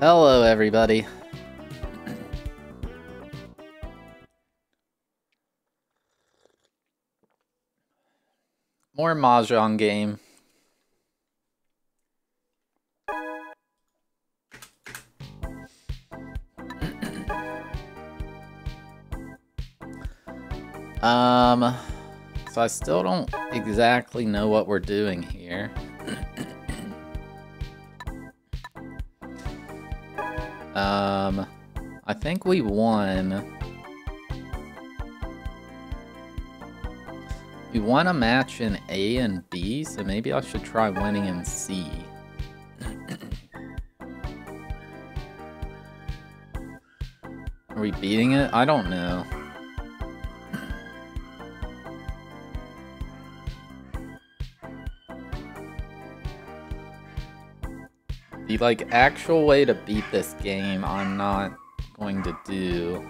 Hello, everybody. More Mahjong game. Um, so I still don't exactly know what we're doing here. Um, I think we won. We won a match in A and B, so maybe I should try winning in C. Are we beating it? I don't know. Like actual way to beat this game I'm not going to do.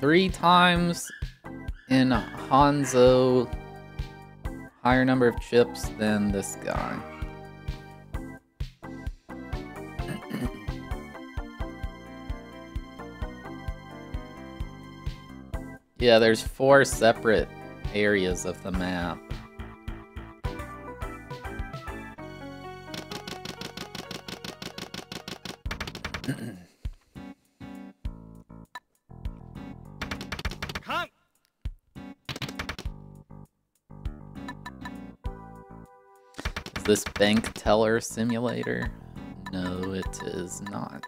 Three times in Hanzo higher number of chips than this guy. yeah, there's four separate areas of the map. Is this bank teller simulator? No, it is not.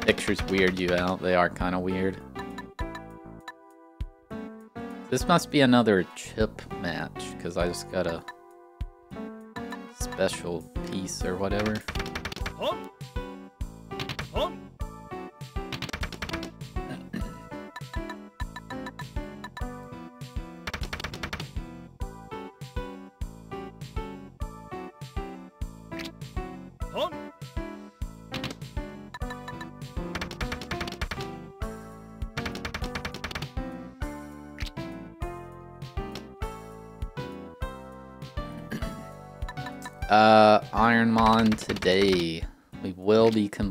Pictures weird you out. They are kind of weird. This must be another chip match, because I just got a special piece or whatever.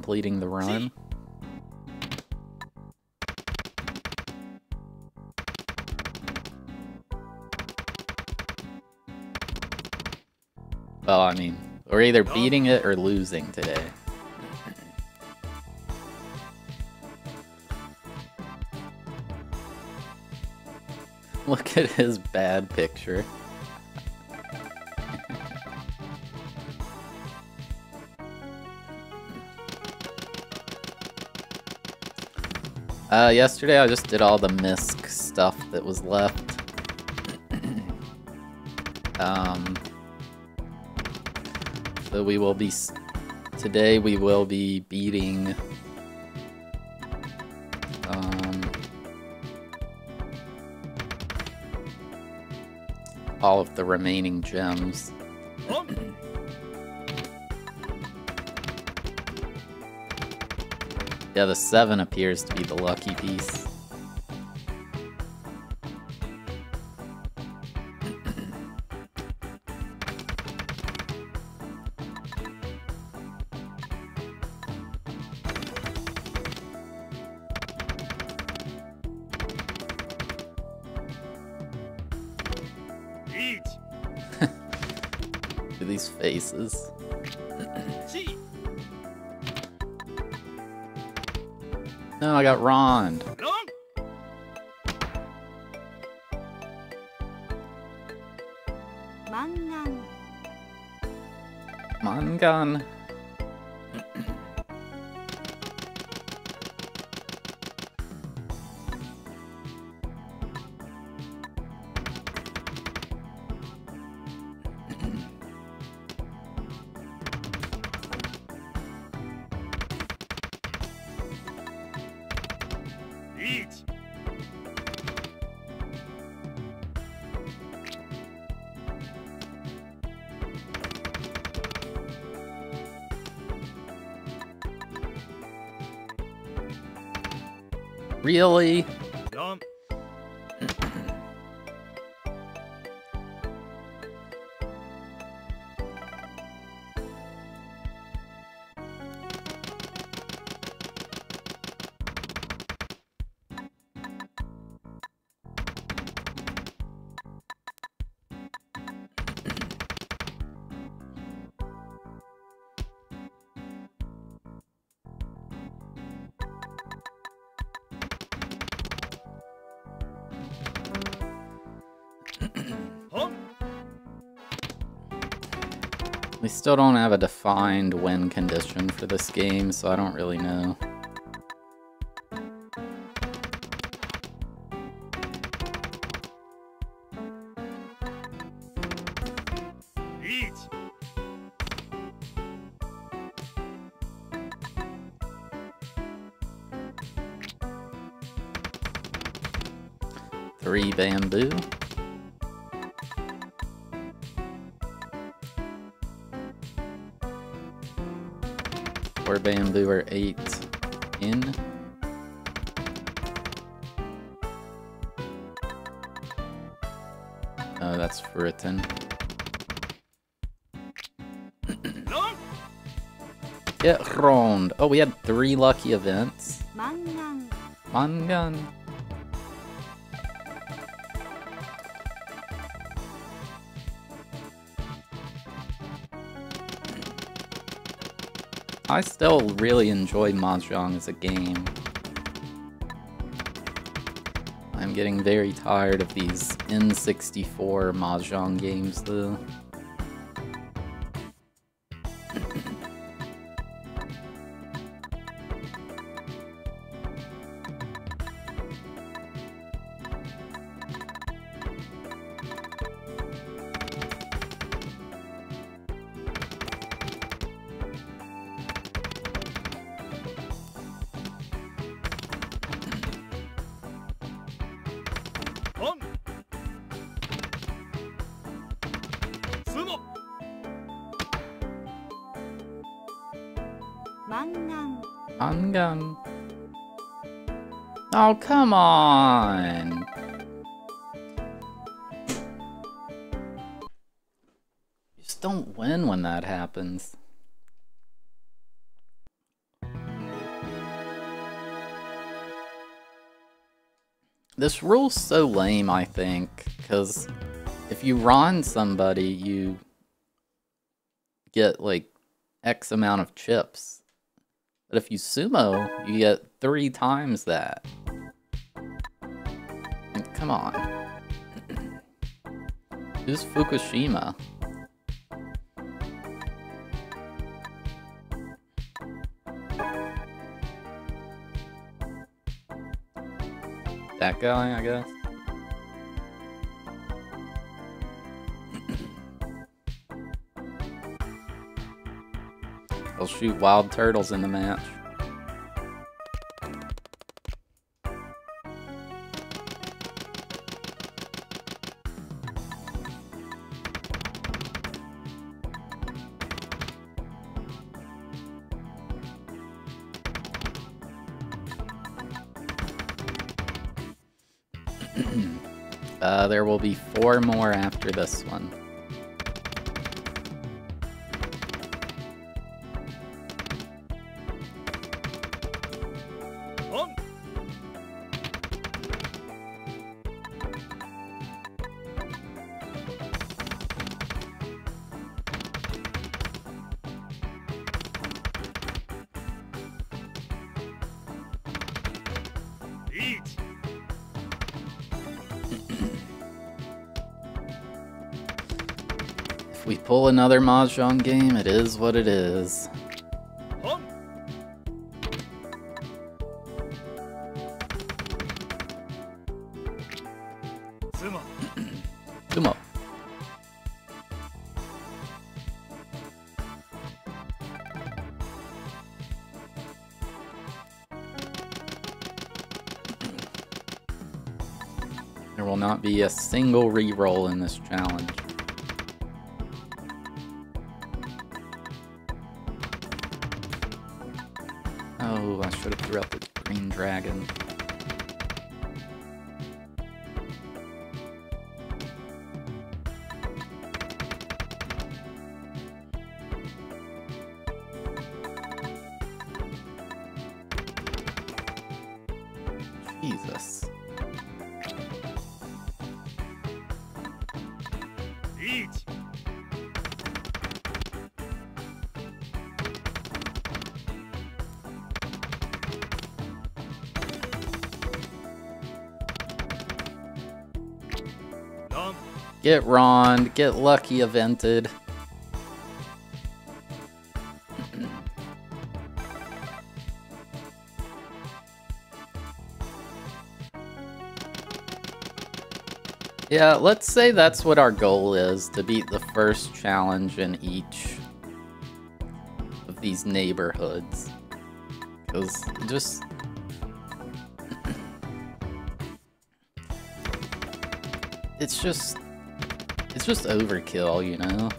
Completing the run. Well, I mean, we're either oh. beating it or losing today. Look at his bad picture. Uh, yesterday I just did all the MISC stuff that was left. um, so we will be, today we will be beating, um, all of the remaining gems. Yeah, the 7 appears to be the lucky piece. Really? Still don't have a defined win condition for this game, so I don't really know. Three bamboo. we were 8 in. Uh, that's for a 10. Get round. Oh, we had three lucky events. Mangan. Mangan. I still really enjoy Mahjong as a game. I'm getting very tired of these N64 Mahjong games though. Come on. You just don't win when that happens. This rule's so lame, I think, because if you ron somebody, you get like X amount of chips. But if you sumo, you get three times that. Come on. Who's Fukushima? That guy, I guess. They'll shoot wild turtles in the match. There will be four more after this one. We pull another Mahjong game, it is what it is. There will not be a single re-roll in this challenge. Get Rond, get Lucky evented. yeah, let's say that's what our goal is, to beat the first challenge in each of these neighborhoods. Because just... it's just... It's just overkill, you know?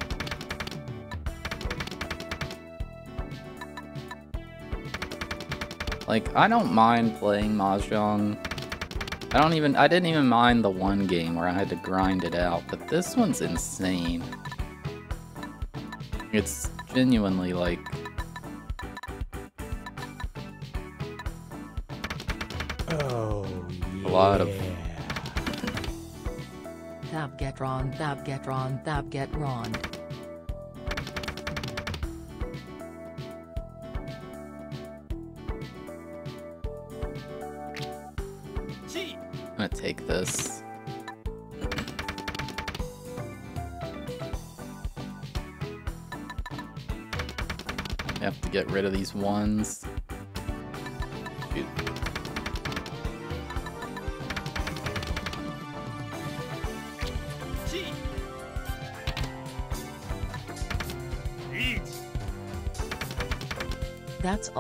Like, I don't mind playing Mahjong. I don't even- I didn't even mind the one game where I had to grind it out, but this one's insane. It's genuinely like... Oh, A lot of- Ron, thab get thab get. I'm gonna take this. I have to get rid of these ones.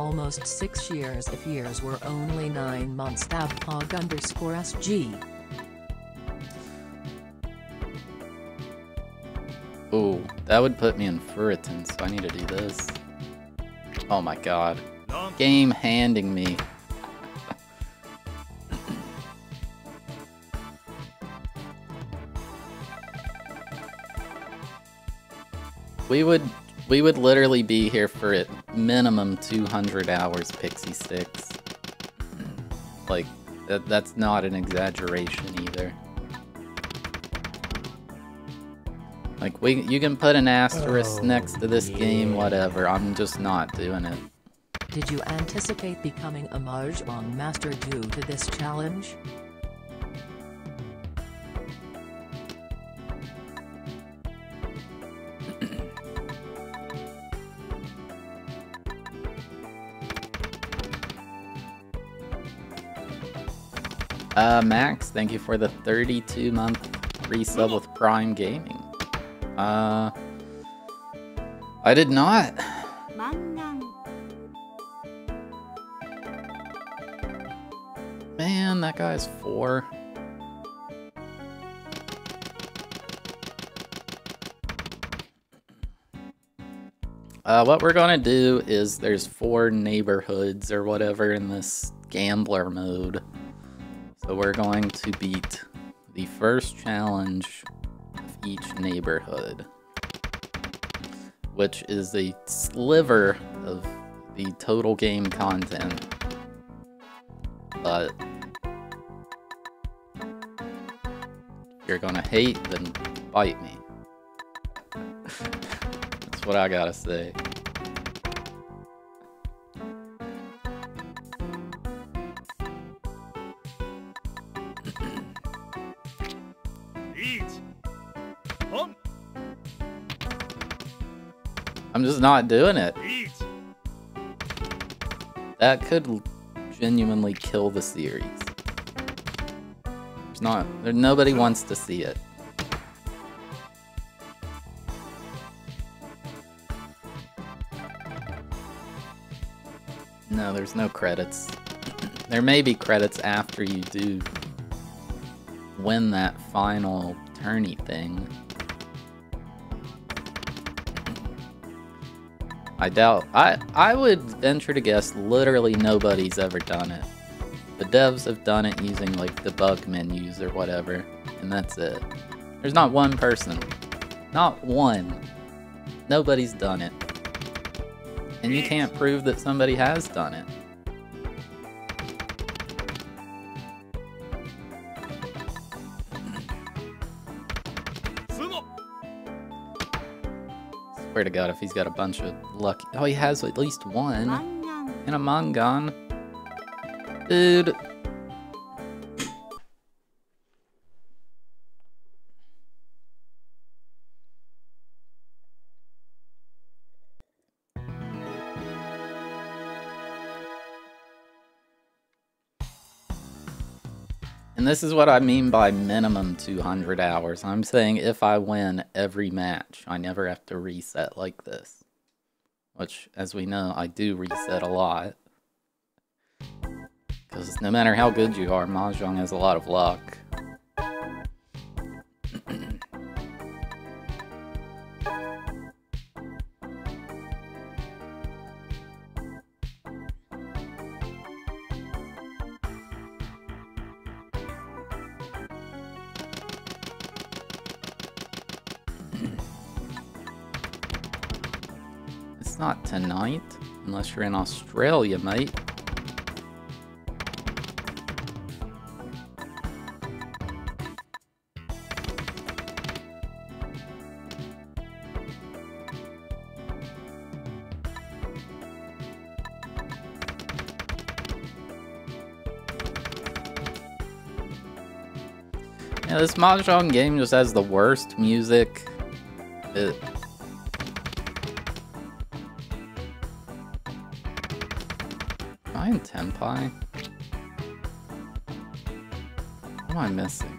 Almost six years if years were only nine months. Thab pog underscore SG. Ooh, that would put me in Furiten, so I need to do this. Oh my god. Game handing me. we would we would literally be here for at minimum 200 hours pixie sticks. Like that, that's not an exaggeration either. Like we you can put an asterisk Oh, next to this game whatever. I'm just not doing it. Did you anticipate becoming a Mahjong master due to this challenge? uh, Max, thank you for the 32 month resub with Prime Gaming. Uh, I did not. Man, that guy's four. Uh, what we're gonna do is there's four neighborhoods or whatever in this gambler mode. So we're going to beat the first challenge of each neighborhood, which is a sliver of the total game content. But if you're gonna hate, then bite me. That's what I gotta say. I'm just not doing it. Eat. That could genuinely kill the series. There's not. There, nobody wants to see it. No, there's no credits. There may be credits after you do win that final tourney thing. I doubt. I I would venture to guess literally nobody's ever done it. The devs have done it using like the bug menus or whatever, and that's it. There's not one person. Not one. Nobody's done it. And you can't prove that somebody has done it. swear to god if he's got a bunch of luck. Oh, he has at least one. Mangan. And a Mangan. Dude, this is what I mean by minimum 200 hours. I'm saying if I win every match, I never have to reset like this. Which, as we know, I do reset a lot. Because no matter how good you are, Mahjong has a lot of luck. Unless you're in Australia, mate. Yeah, this Mahjong game just has the worst music. It, Tenpai? What am I missing?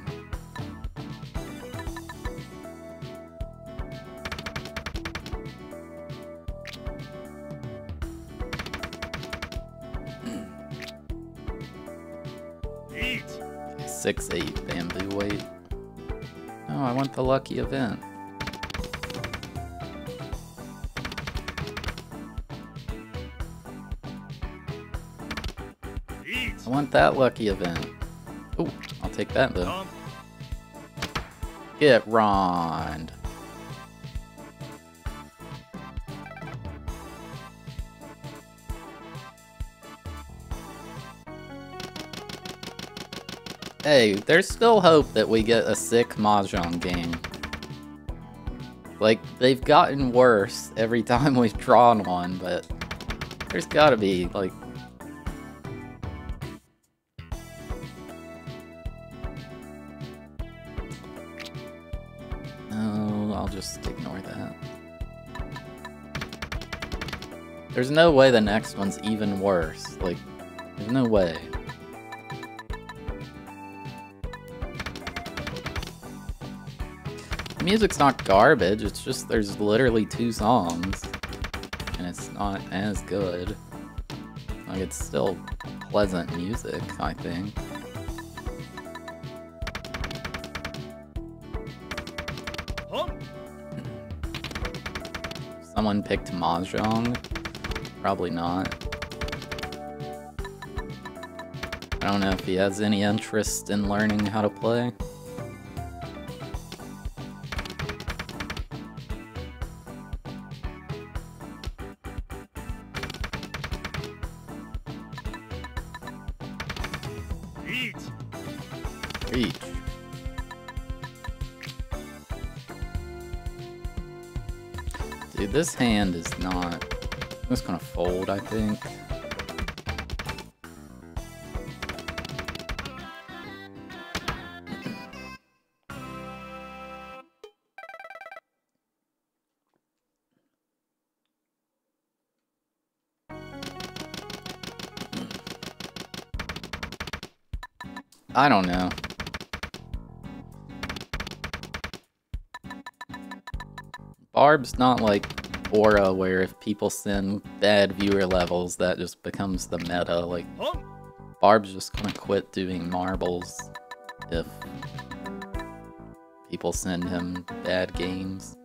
Eat. Six eight bamboo wait. Oh, I want the lucky event. Want that lucky event. Oh, I'll take that though. Get Rond. Hey, there's still hope that we get a sick Mahjong game. Like, they've gotten worse every time we've drawn one, but there's gotta be, like, There's no way the next one's even worse. Like, there's no way. The music's not garbage, it's just there's literally two songs. And it's not as good. Like, it's still pleasant music, I think. Someone picked Mahjong? Probably not. I don't know if he has any interest in learning how to play. Eat. Reach. Dude, this hand is not... Just gonna fold, I think. I don't know. Barb's not like Aura, where if people send bad viewer levels, that just becomes the meta. Like, Barb's just gonna quit doing marbles if people send him bad games.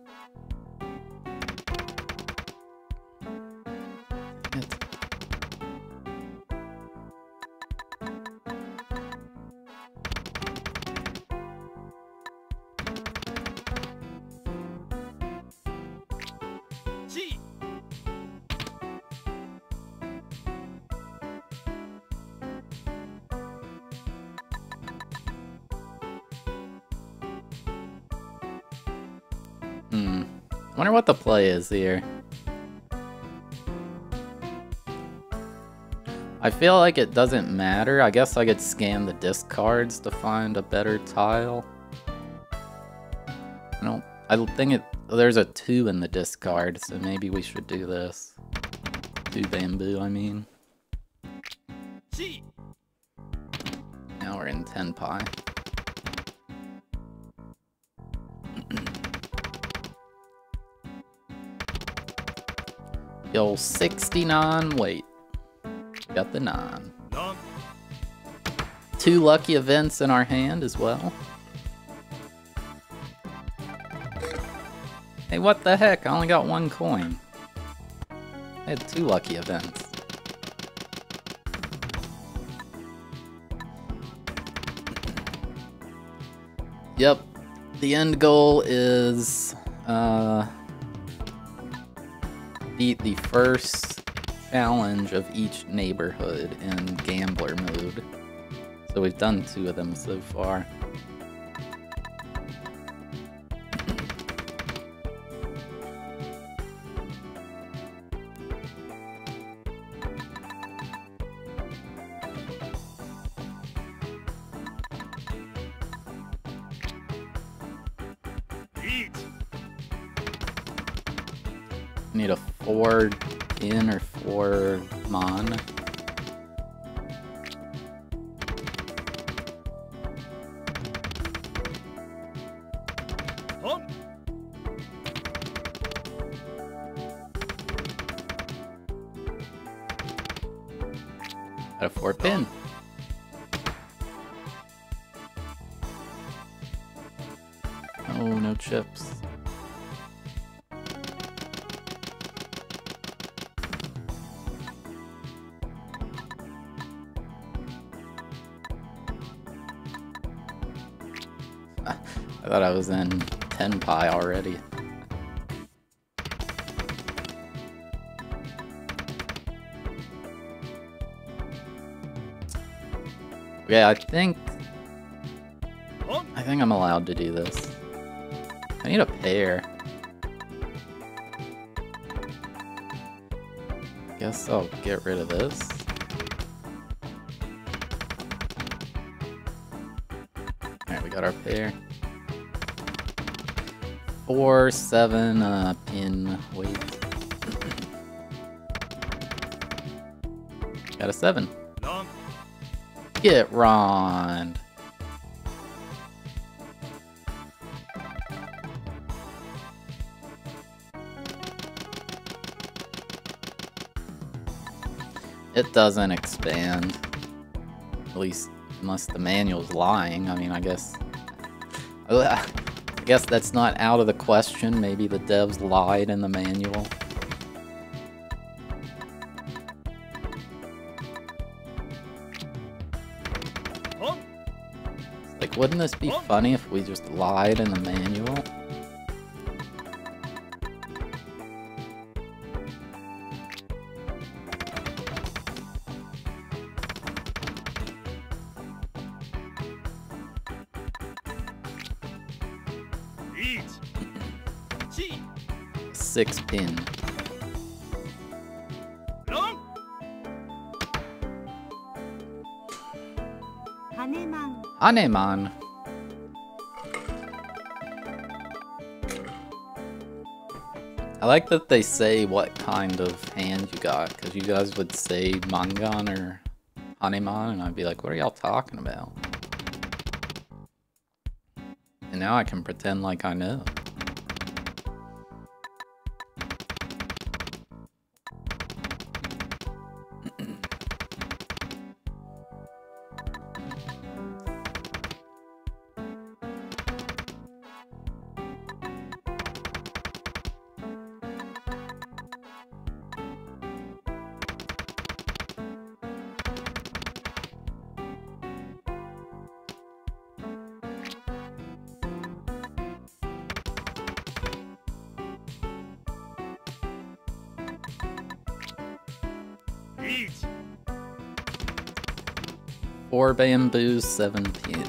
Is here. I feel like it doesn't matter. I guess I could scan the discards to find a better tile. I don't. I think it. There's a two in the discard, so maybe we should do this. Do bamboo, I mean. Now we're in Tenpai. Yo, 69 wait. Got the 9. Two lucky events in our hand as well. Hey, what the heck? I only got one coin. I had two lucky events. Yep. The end goal is uh, beat the first challenge of each neighborhood in gambler mode. So we've done two of them so far. Thought I was in Tenpai already. Okay, I think I think I'm allowed to do this. I need a pair. Guess I'll get rid of this. Alright, we got our pair. Four, seven, uh, pin, wait. got a seven. Get Ron. It doesn't expand. At least, unless the manual's lying. I mean, I guess... Guess that's not out of the question. Maybe the devs lied in the manual. Like, wouldn't this be funny if we just lied in the manual? thin. Haneman. I like that they say what kind of hand you got, because you guys would say Mangan or Haneman, and I'd be like, what are y'all talking about? And now I can pretend like I know. Bamboo 17.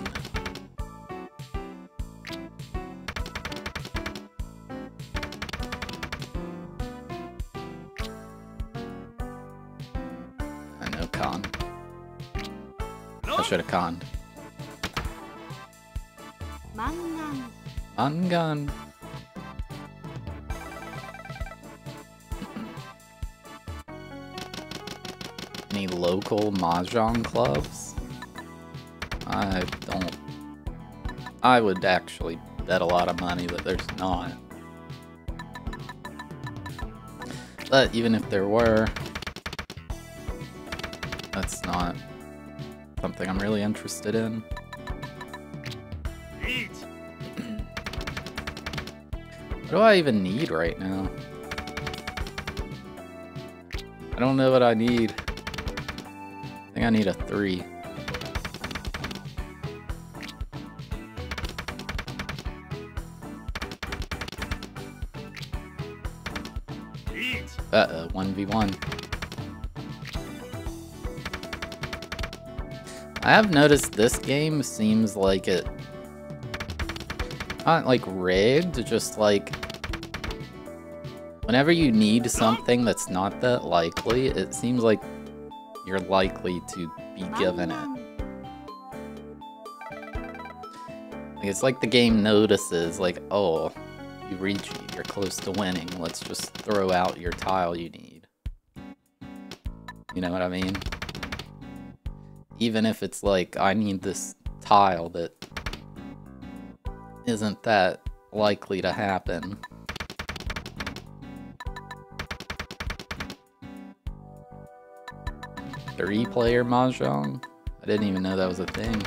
I know con. I should have conned. Mangan. Mangan. Any local mahjong clubs? I would actually bet a lot of money that there's not. But even if there were, that's not something I'm really interested in. Eat. What do I even need right now? I don't know what I need. I think I need a three. 1v1. I have noticed this game seems like it... Not like rigged, just like... Whenever you need something that's not that likely, it seems like you're likely to be given it. It's like the game notices, like, oh, you reach, you're close to winning. Let's just throw out your tile you need. You know what I mean? Even if it's like, I need this tile that isn't that likely to happen. Three player Mahjong? I didn't even know that was a thing.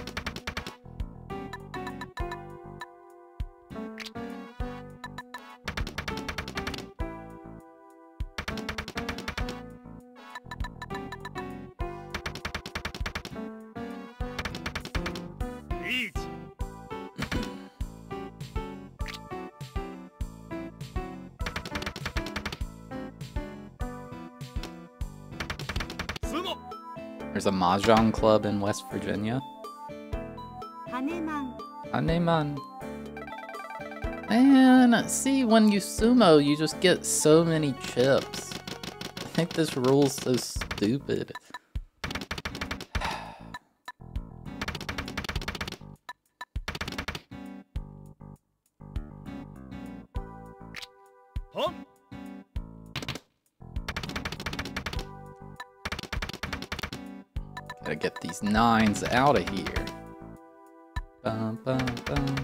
There's a mahjong club in West Virginia. Haneman. Haneman. Man, see, when you sumo, you just get so many chips. I think this rule's so stupid. Nines out of here. Bum, bum, bum.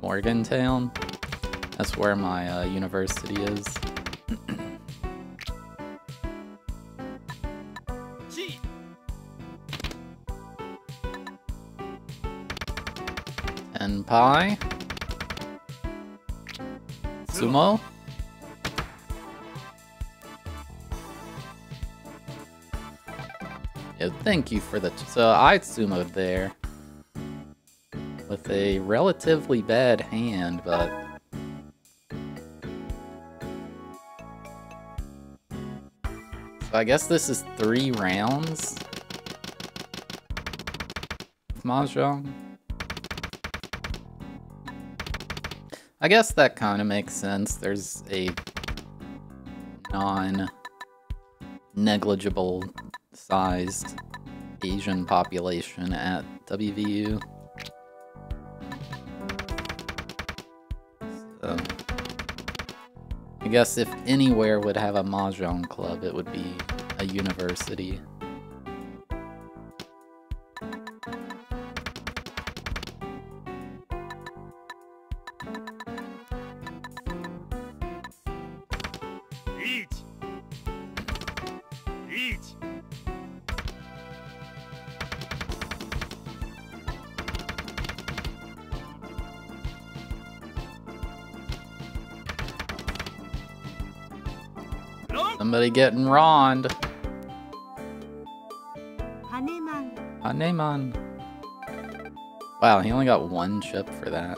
Morgantown. That's where my uh, university is. Pie. Sumo. Yeah, thank you for the. So I sumoed there with a relatively bad hand, but. So I guess this is three rounds. Mahjong. I guess that kind of makes sense. There's a non negligible sized Asian population at WVU. So, I guess if anywhere would have a Mahjong club, it would be a university. getting Roned. Haneman. Haneman. Wow, he only got one chip for that.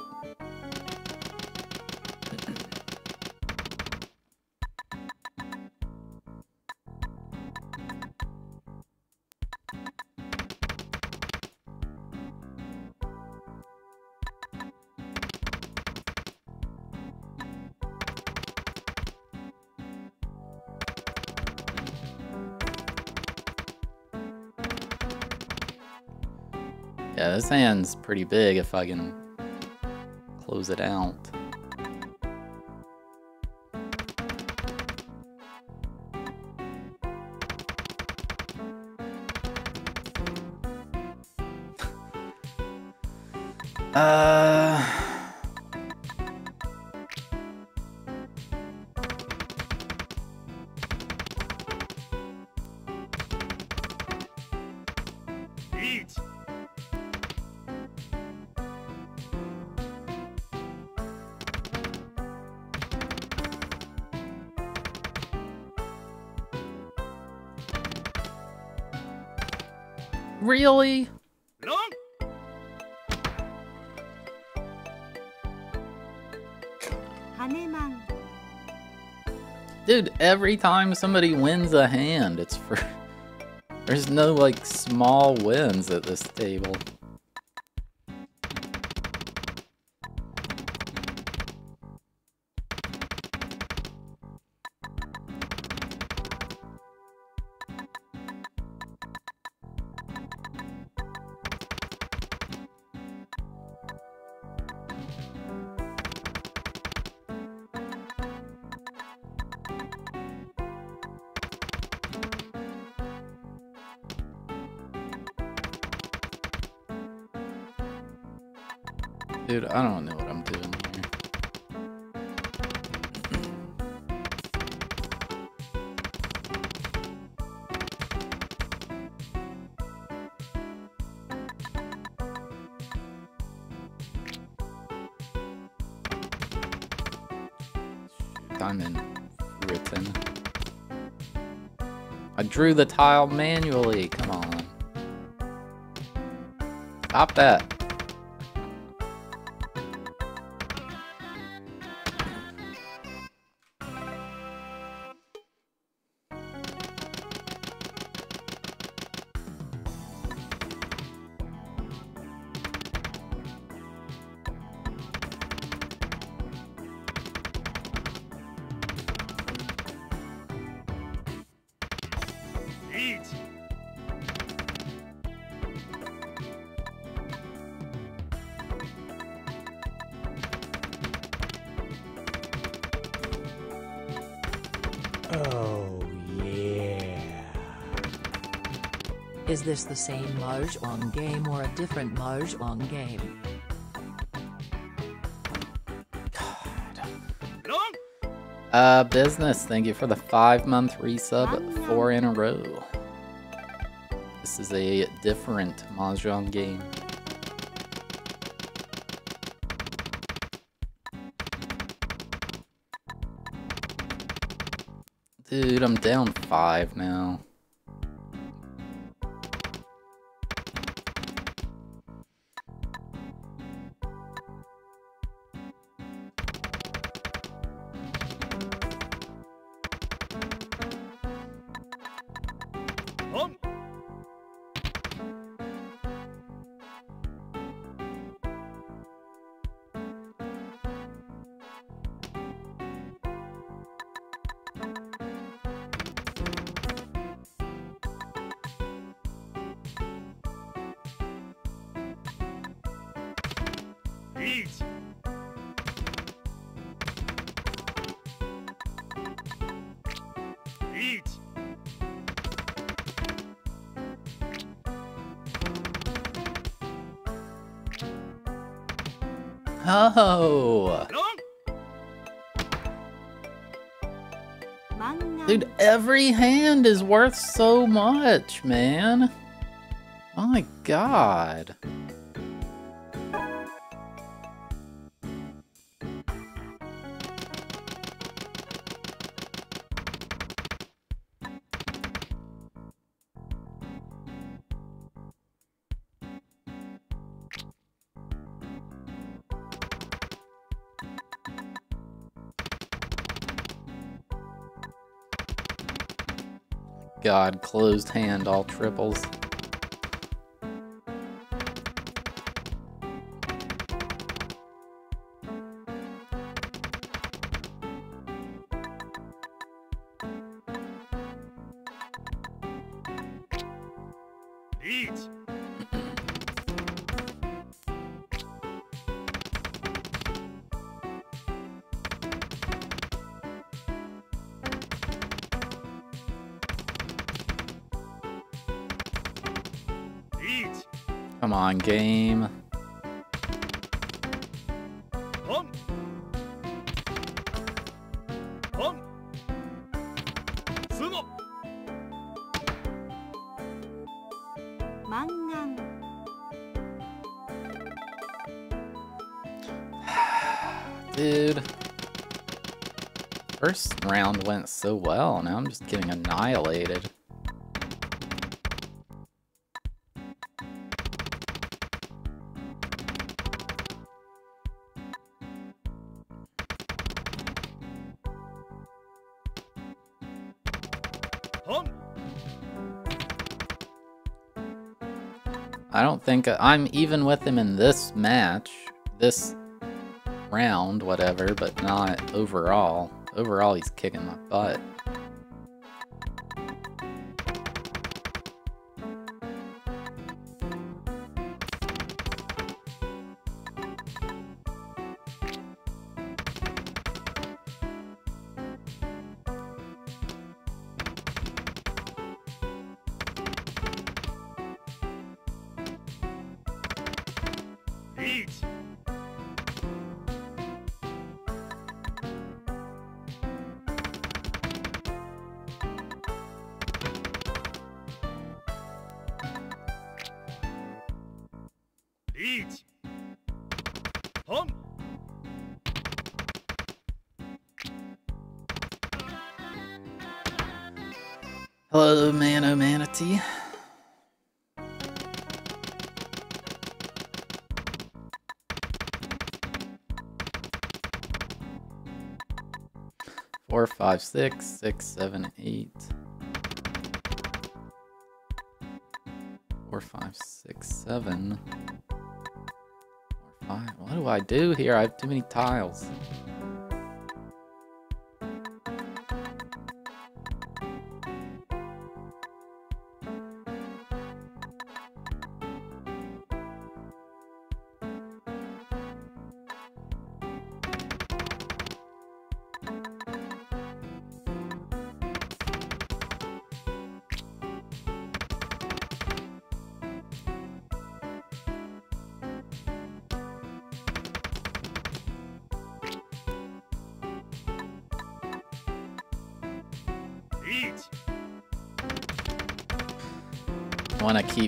Hand's pretty big if I can close it out. Dude, every time somebody wins a hand, it's for... There's no, like, small wins at this table. Dude, I don't know what I'm doing here. Shoot, written. I drew the tile manually, come on. Stop that. Is the same Mahjong game or a different Mahjong game? Long. Uh, business, thank you for the five month resub, four in a row. This is a different Mahjong game. Dude, I'm down five now. Hand is worth so much, man. My god. God, closed hand, all triples. Went so well, now I'm just getting annihilated. I don't think I'm even with him in this match, this round, whatever, but not overall. Overall, he's kicking my butt. Five, six, six, seven, eight. Four, five, six, seven. Four, five. What do I do here? I have too many tiles.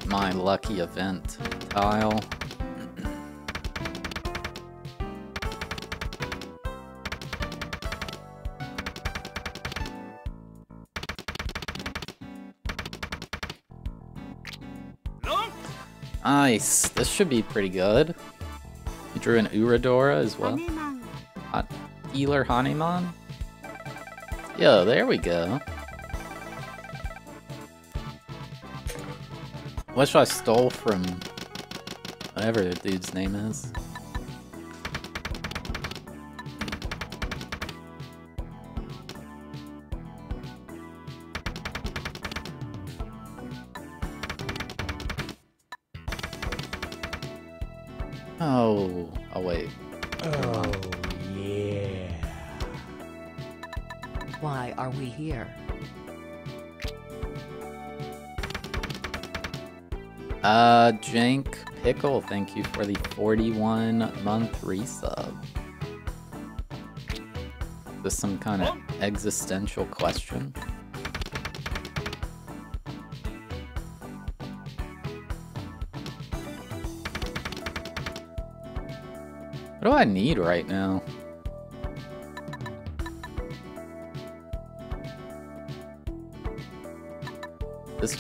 keep my lucky event tile. Nice. This should be pretty good. He drew an Uradora as well. Haneman. Hot dealer Haneman. Yo, there we go. Wish I stole from whatever the dude's name is. Jank Pickle, thank you for the 41 month resub. Is this some kind of existential question? What do I need right now?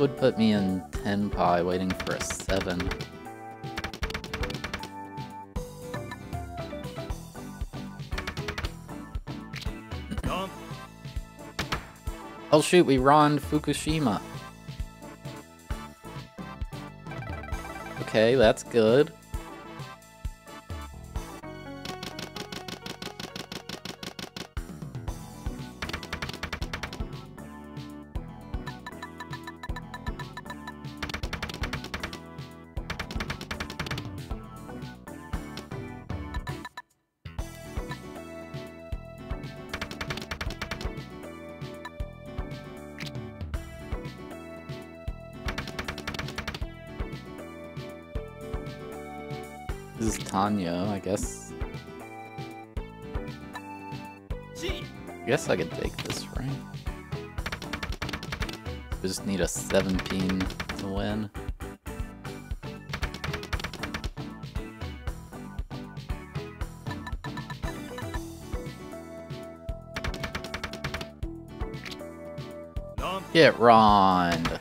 Would put me in Tenpai waiting for a 7. Oh shoot, we run Fukushima. Okay, that's good. This is Tanyao, I guess. I guess I could take this, right? We just need a 17 to win. Get Rond!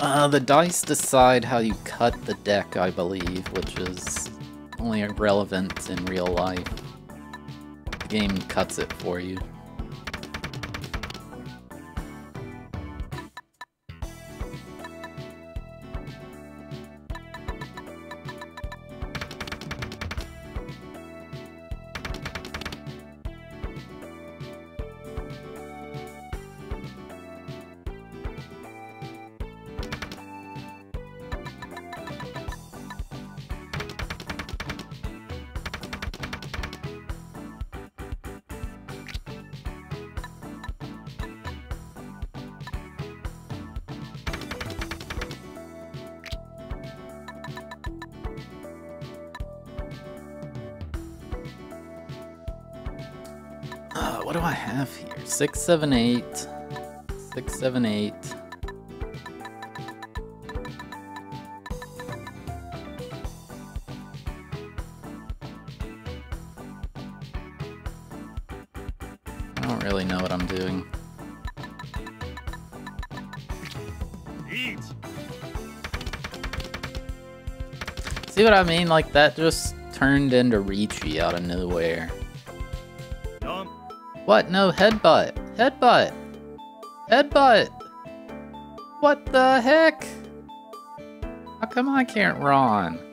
Uh, the dice decide how you cut the deck, I believe, which is only relevant in real life. The game cuts it for you. Six, seven, eight. Six, seven, eight. I don't really know what I'm doing. 1 See what I mean? Like that just turned into Riichi out of nowhere. 4 What? No, headbutt. Headbutt. Headbutt. What the heck? How come I can't run?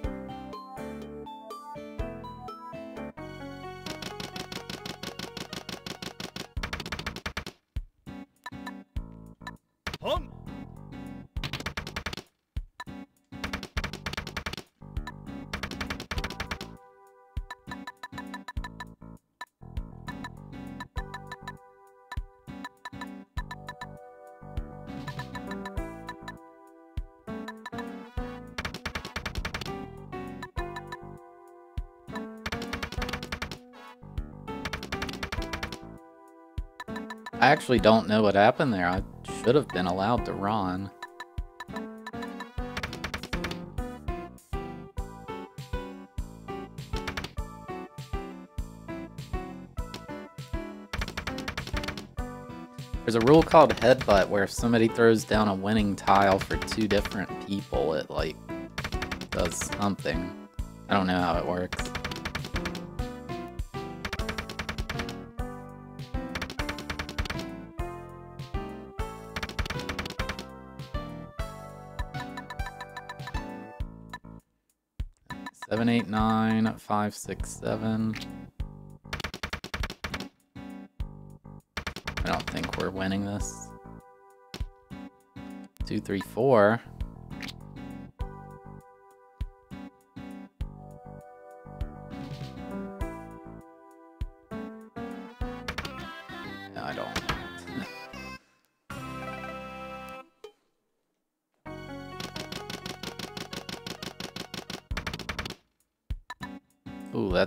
Actually don't know what happened there. I should have been allowed to run. There's a rule called headbutt where if somebody throws down a winning tile for two different people, it like does something. I don't know how it works. Five, six, seven. I don't think we're winning this. Two, three, four.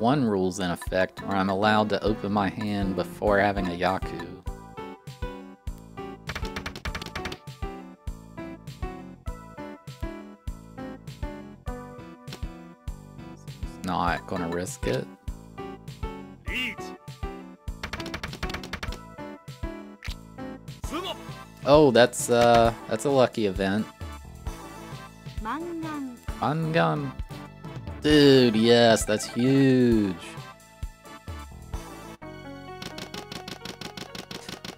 1 rule's in effect, where I'm allowed to open my hand before having a Yaku. Not gonna risk it. Oh, that's uh, that's a lucky event. Mangan. Mangan. Dude, yes, that's huge.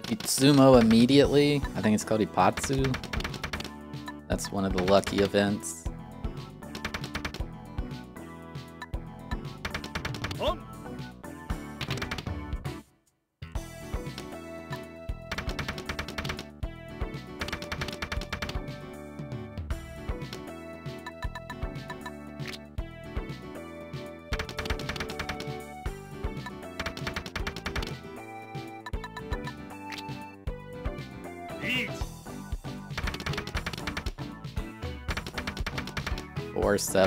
Itsumo immediately. I think it's called Ippatsu. That's one of the lucky events.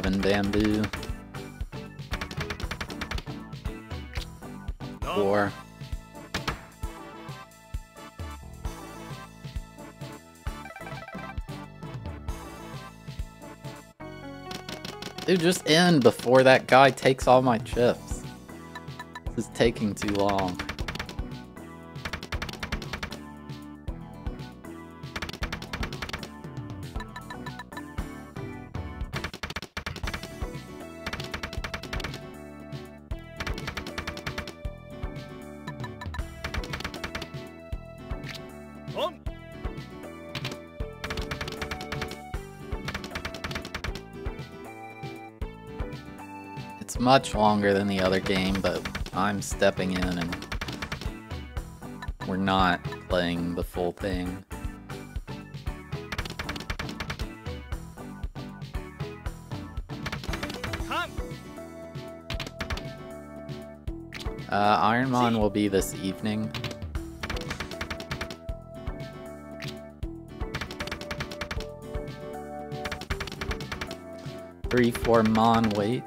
Seven bamboo. Four. Dude, just end before that guy takes all my chips. This is taking too long. Much longer than the other game, but I'm stepping in and we're not playing the full thing. Uh, Ironmon will be this evening. Three, four Mon wait.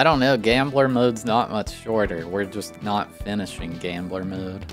I don't know, Gambler mode's not much shorter. We're just not finishing Gambler mode.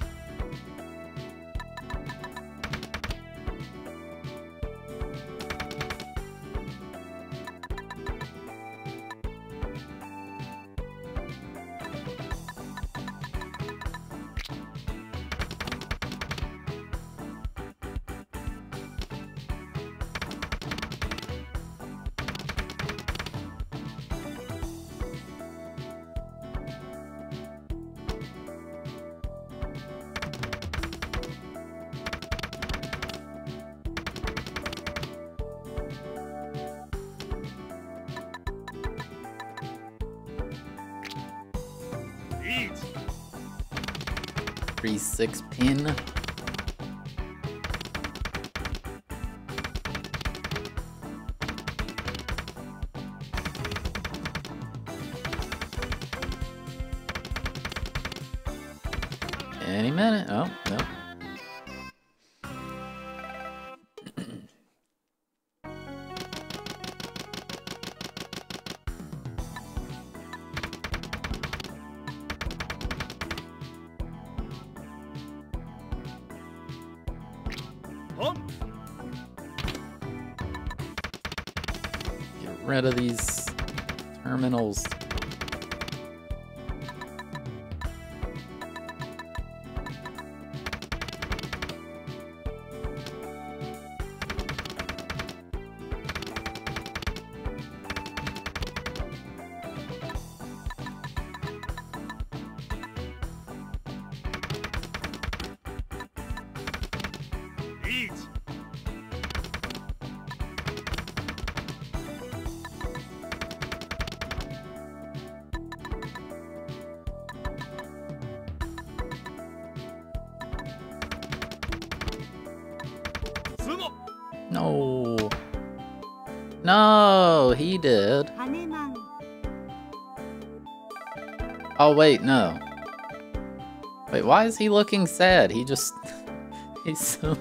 Rid of these No, he did. Oh, wait, no. Wait, why is he looking sad? He just... He's so...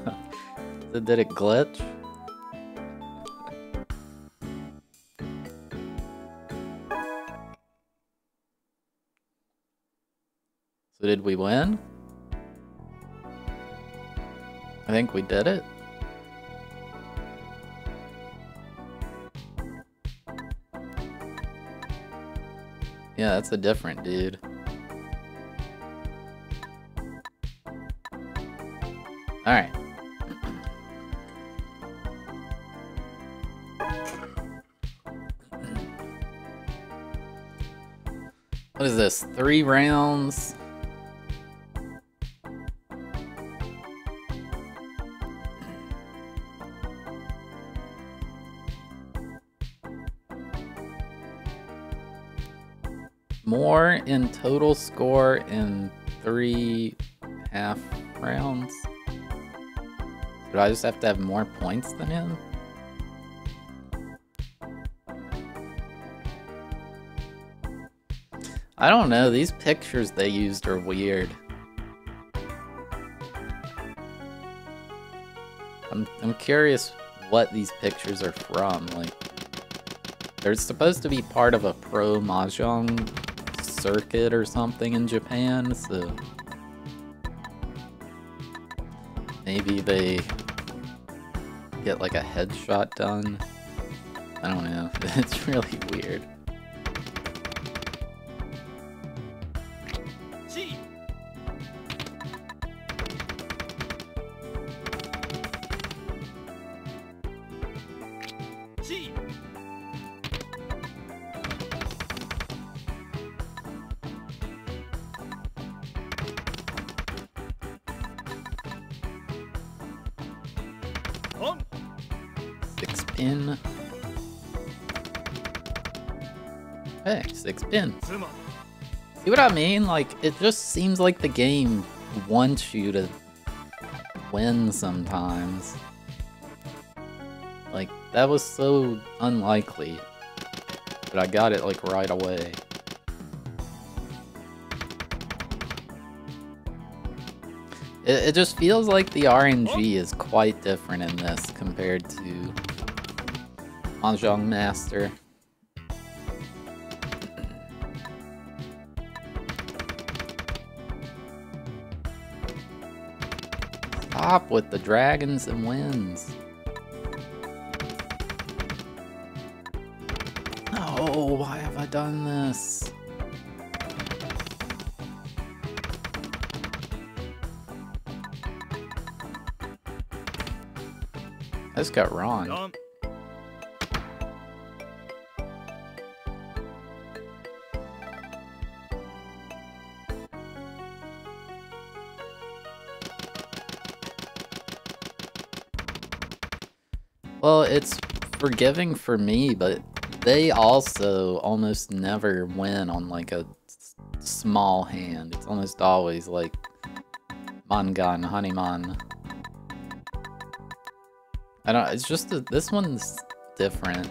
Did it glitch? So did we win? I think we did it. Yeah, that's a different dude. Alright. What is this? Three rounds? In total score in three half rounds? Do I just have to have more points than him? I don't know, these pictures they used are weird. I'm, I'm curious what these pictures are from, like... They're supposed to be part of a pro mahjong circuit or something in Japan, so... Maybe they get like a headshot done. I don't know. It's really weird. Hey, six pin. 妻 See what I mean? Like, it just seems like the game wants you to win sometimes. Like, that was so unlikely. But I got it, like, right away. It, it just feels like the RNG oh. is quite different in this compared to Mahjong Master. Stop with the dragons and winds. No, why have I done this? I just got wrong. Well, it's forgiving for me, but they also almost never win on like a small hand. It's almost always like Mangan, Haneman. I don't, it's just, a, this one's different.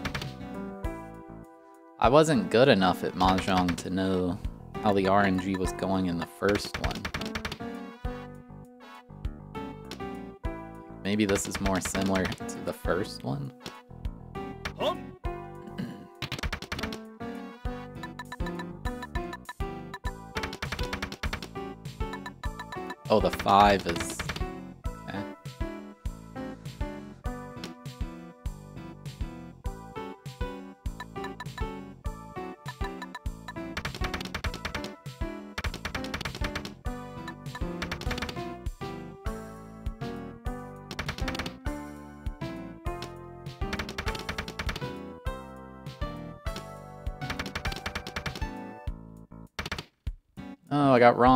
I wasn't good enough at Mahjong to know how the RNG was going in the first one. Maybe this is more similar to the first one. Oh, the five is. I got. 4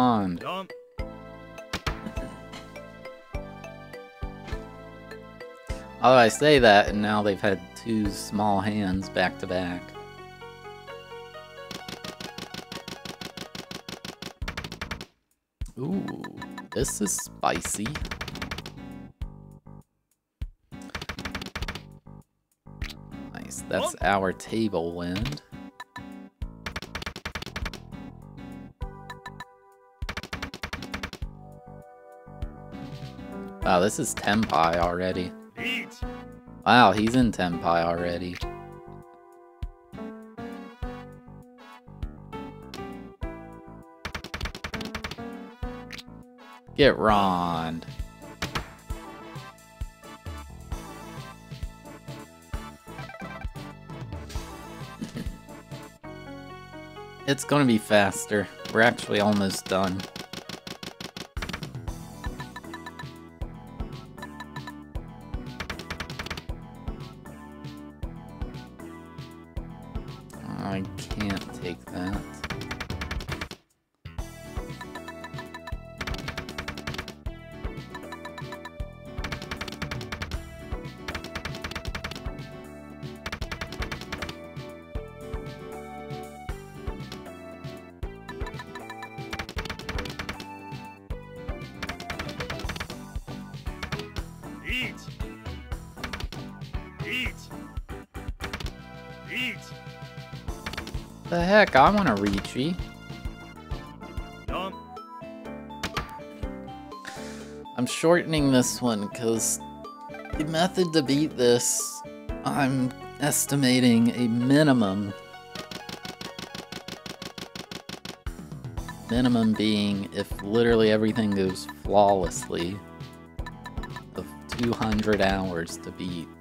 Although I say that, and now they've had two small hands back to back. Ooh, this is spicy. Nice, that's our table wind. Wow, this is Tenpai already. リーチ Wow, he's in Tenpai already. Get Ron. It's gonna be faster. We're actually almost done. Heck, I want a Riichi. I'm shortening this one because the method to beat this, I'm estimating a minimum. Minimum being if literally everything goes flawlessly of 200 hours to beat.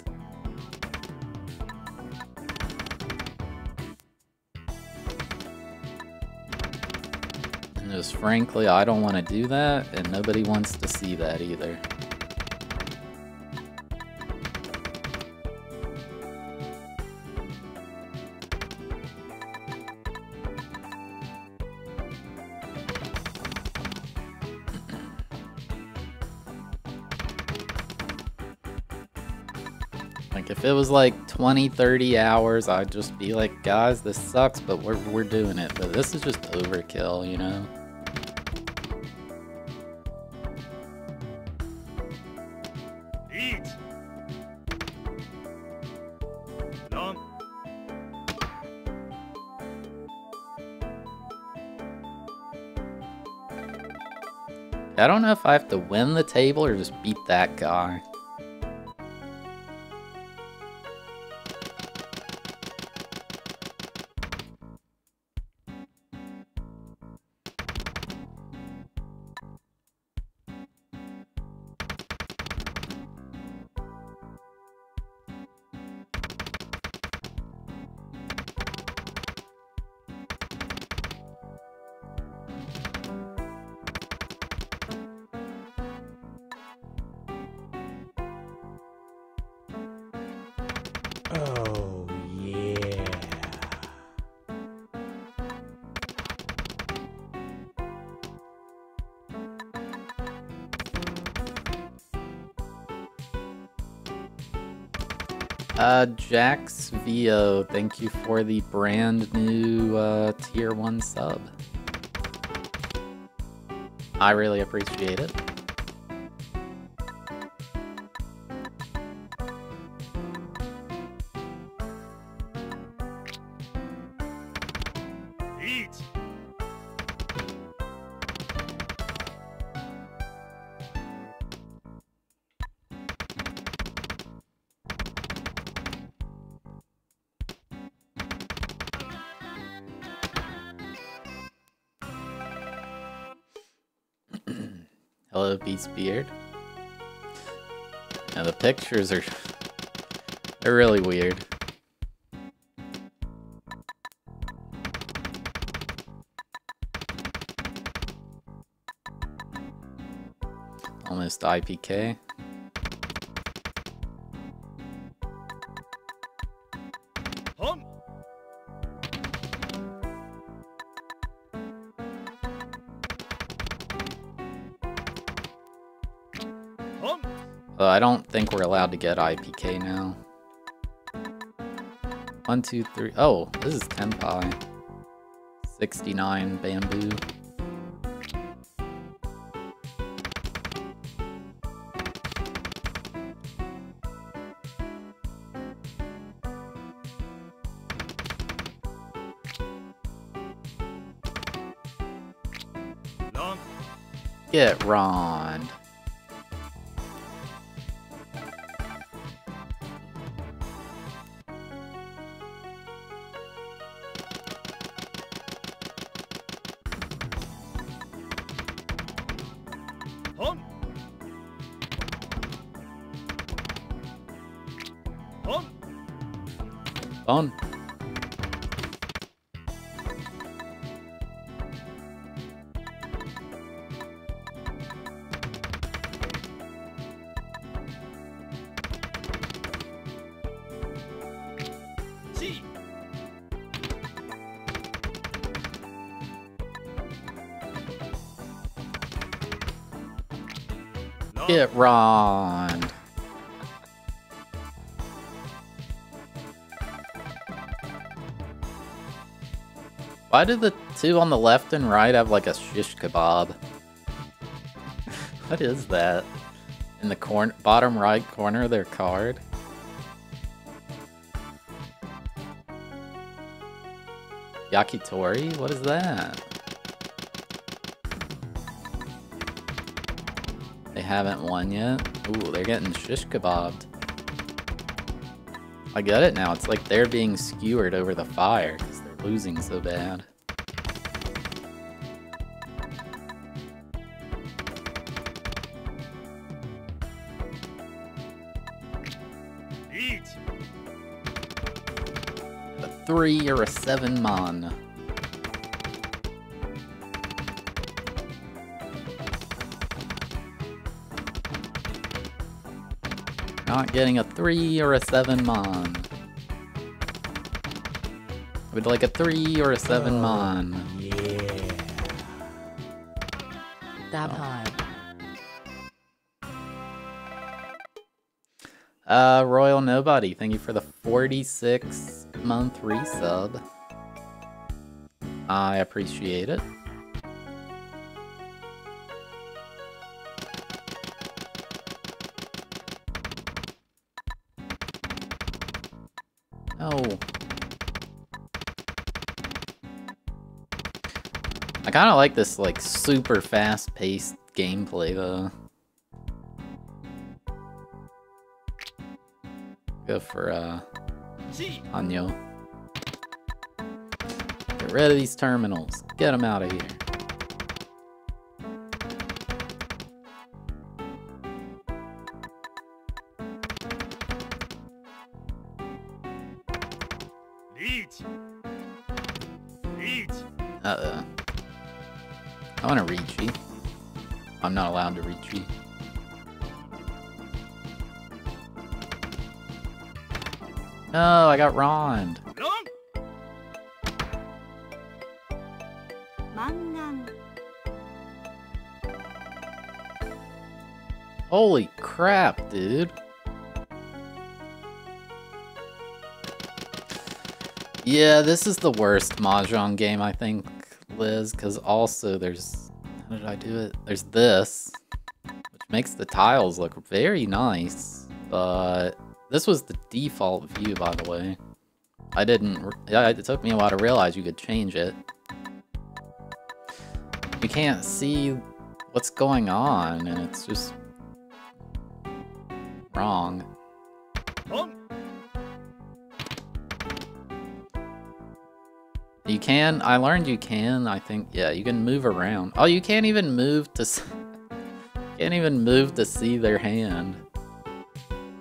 Frankly, I don't want to do that, and nobody wants to see that either. Like if it was like 20, 30 hours, I'd just be like, guys, this sucks, but we're, we're doing it. But this is just overkill, you know? I don't know if I have to win the table or just beat that guy. Jax Vio, thank you for the brand new uh, tier 1 sub. I really appreciate it. Hello, Beast Beard. Now the pictures are they're really weird. Almost IPK. Don't think we're allowed to get IPK now. One, two, three. Oh, this is Tenpai. 69 bamboo. Get Ron. Ron. Why do the two on the left and right have like a shish kebab? what is that? In the corner, bottom right corner of their card? Yakitori? What is that? Haven't won yet? Ooh, they're getting shish kebabbed. I get it now. It's like they're being skewered over the fire because they're losing so bad. Eat. A three or a seven mon. Not getting a three or a seven mon. Would like a three or a seven Oh, mon. Yeah. Dab high. Uh, Royal Nobody, thank you for the 46 month resub. I appreciate it. Kind of like this like super fast paced gameplay though. Go for uh Chi. Tanyao. Get rid of these terminals. Get them out of here. allowed to retreat. No, I got Rond. Holy crap, dude. Yeah, this is the worst Mahjong game, I think, Liz, because also there's did I do it? There's this, which makes the tiles look very nice, but this was the default view, by the way. I didn't... It took me a while to realize you could change it. You can't see what's going on, and it's just wrong. On. You can. I learned you can. I think. Yeah, you can move around. Oh, you can't even move to. Can't even move to see their hand.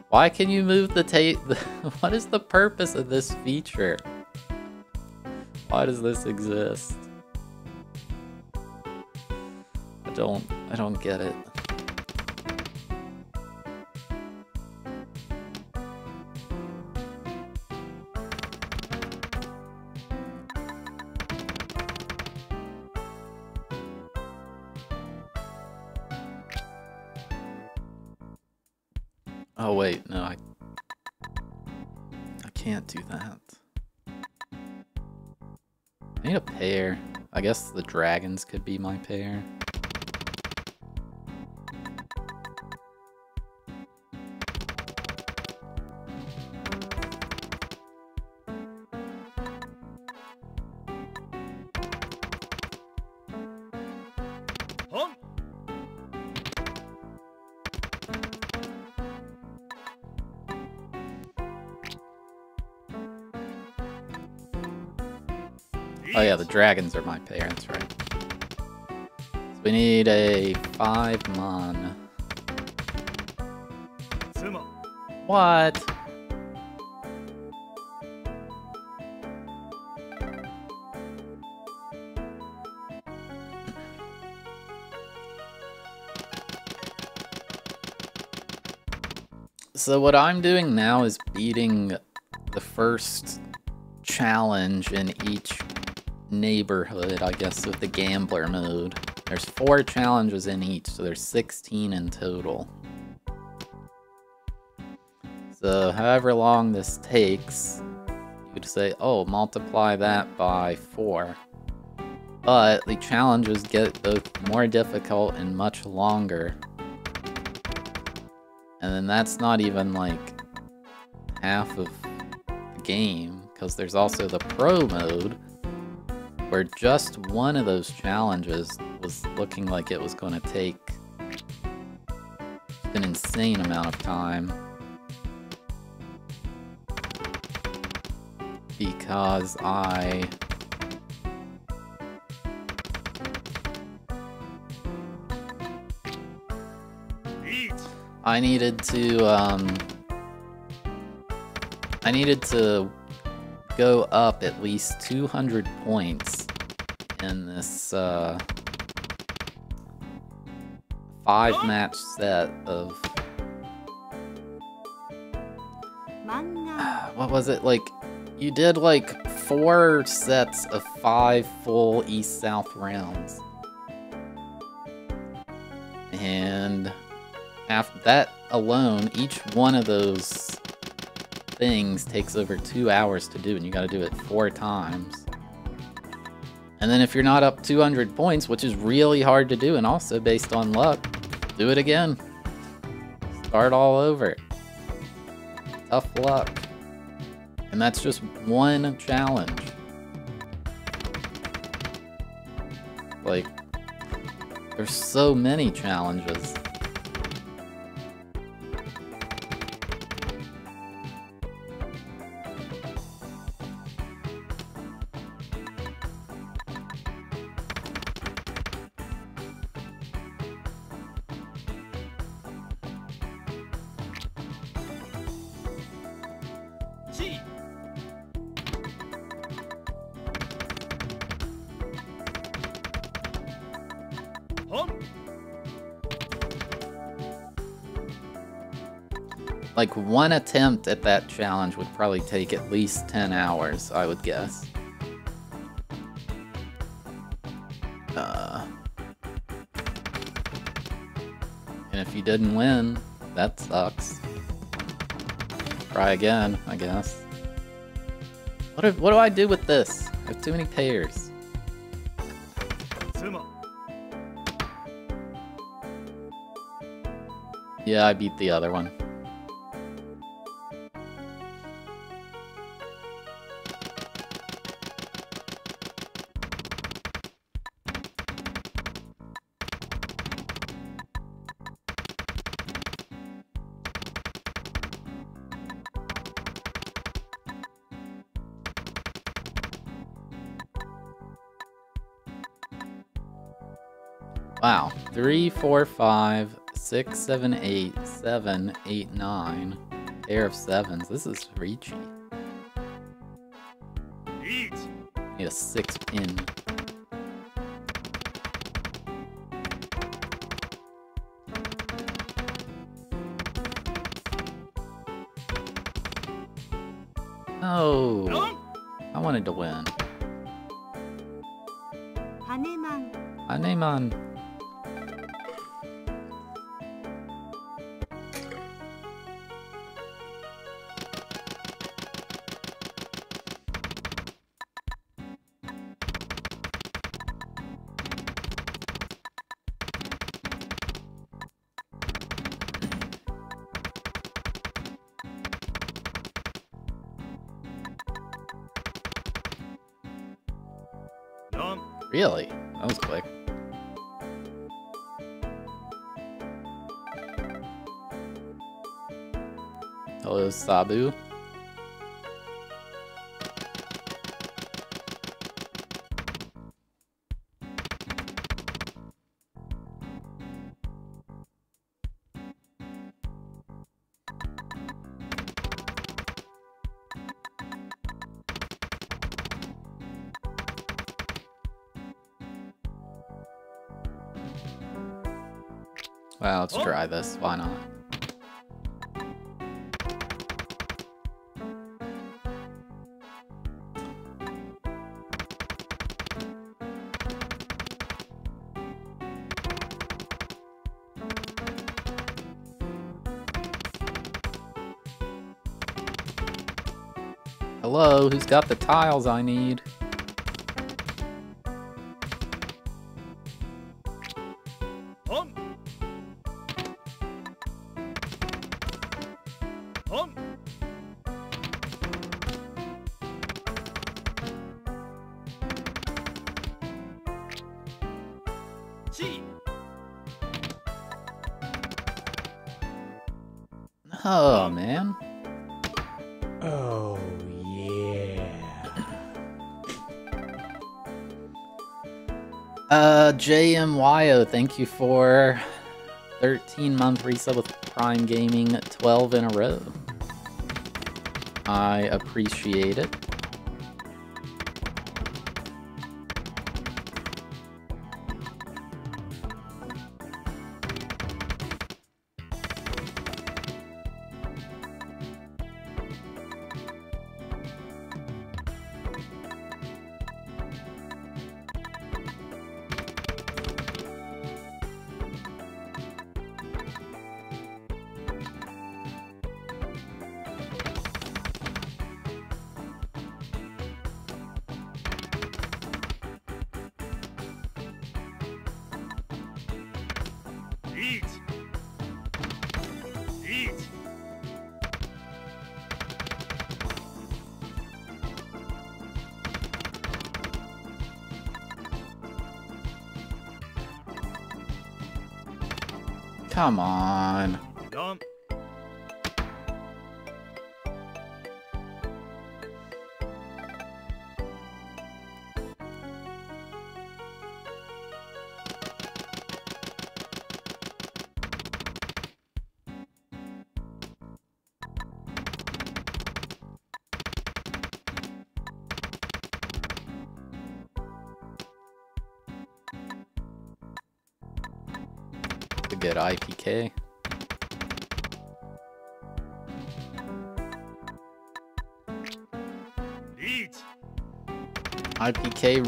Why can you move the tape? What is the purpose of this feature? Why does this exist? I don't. I don't get it. I guess the dragons could be my pair. Dragons are my parents, right. So we need a five mon. 妻 What? So what I'm doing now is beating the first challenge in each neighborhood, I guess, with the gambler mode. There's four challenges in each, so there's 16 in total. So however long this takes, you would say, oh, multiply that by 4. But the challenges get both more difficult and much longer. And then that's not even like half of the game, because there's also the pro mode, where just one of those challenges was looking like it was going to take an insane amount of time. Because I... Eat. I needed to, um... I needed to go up at least 200 points in this, uh... Five match set of... What was it? Like, you did like four sets of five full east-south rounds. And after that alone, each one of those things takes over two hours to do, and you gotta do it four times. And then if you're not up 200 points, which is really hard to do, and also based on luck, do it again. Start all over. Tough luck. And that's just one challenge. Like, there's so many challenges. Like, one attempt at that challenge would probably take at least 10 hours, I would guess. Uh, and if you didn't win, that sucks. Try again, I guess. What do, what do I do with this? I have too many pairs. Yeah, I beat the other one. Three, four, five, six, seven, eight, seven, eight, nine. Pair of sevens. This is Riichi. Eat. Need a six pin. Oh, Hon. I wanted to win. 羽マ Sabu. Wow, let's Oh. try this. Why not? Who's got the tiles I need? JMYO, thank you for 13 month resub with Prime Gaming, 12 in a row. I appreciate it. Eat. Eat. Come on.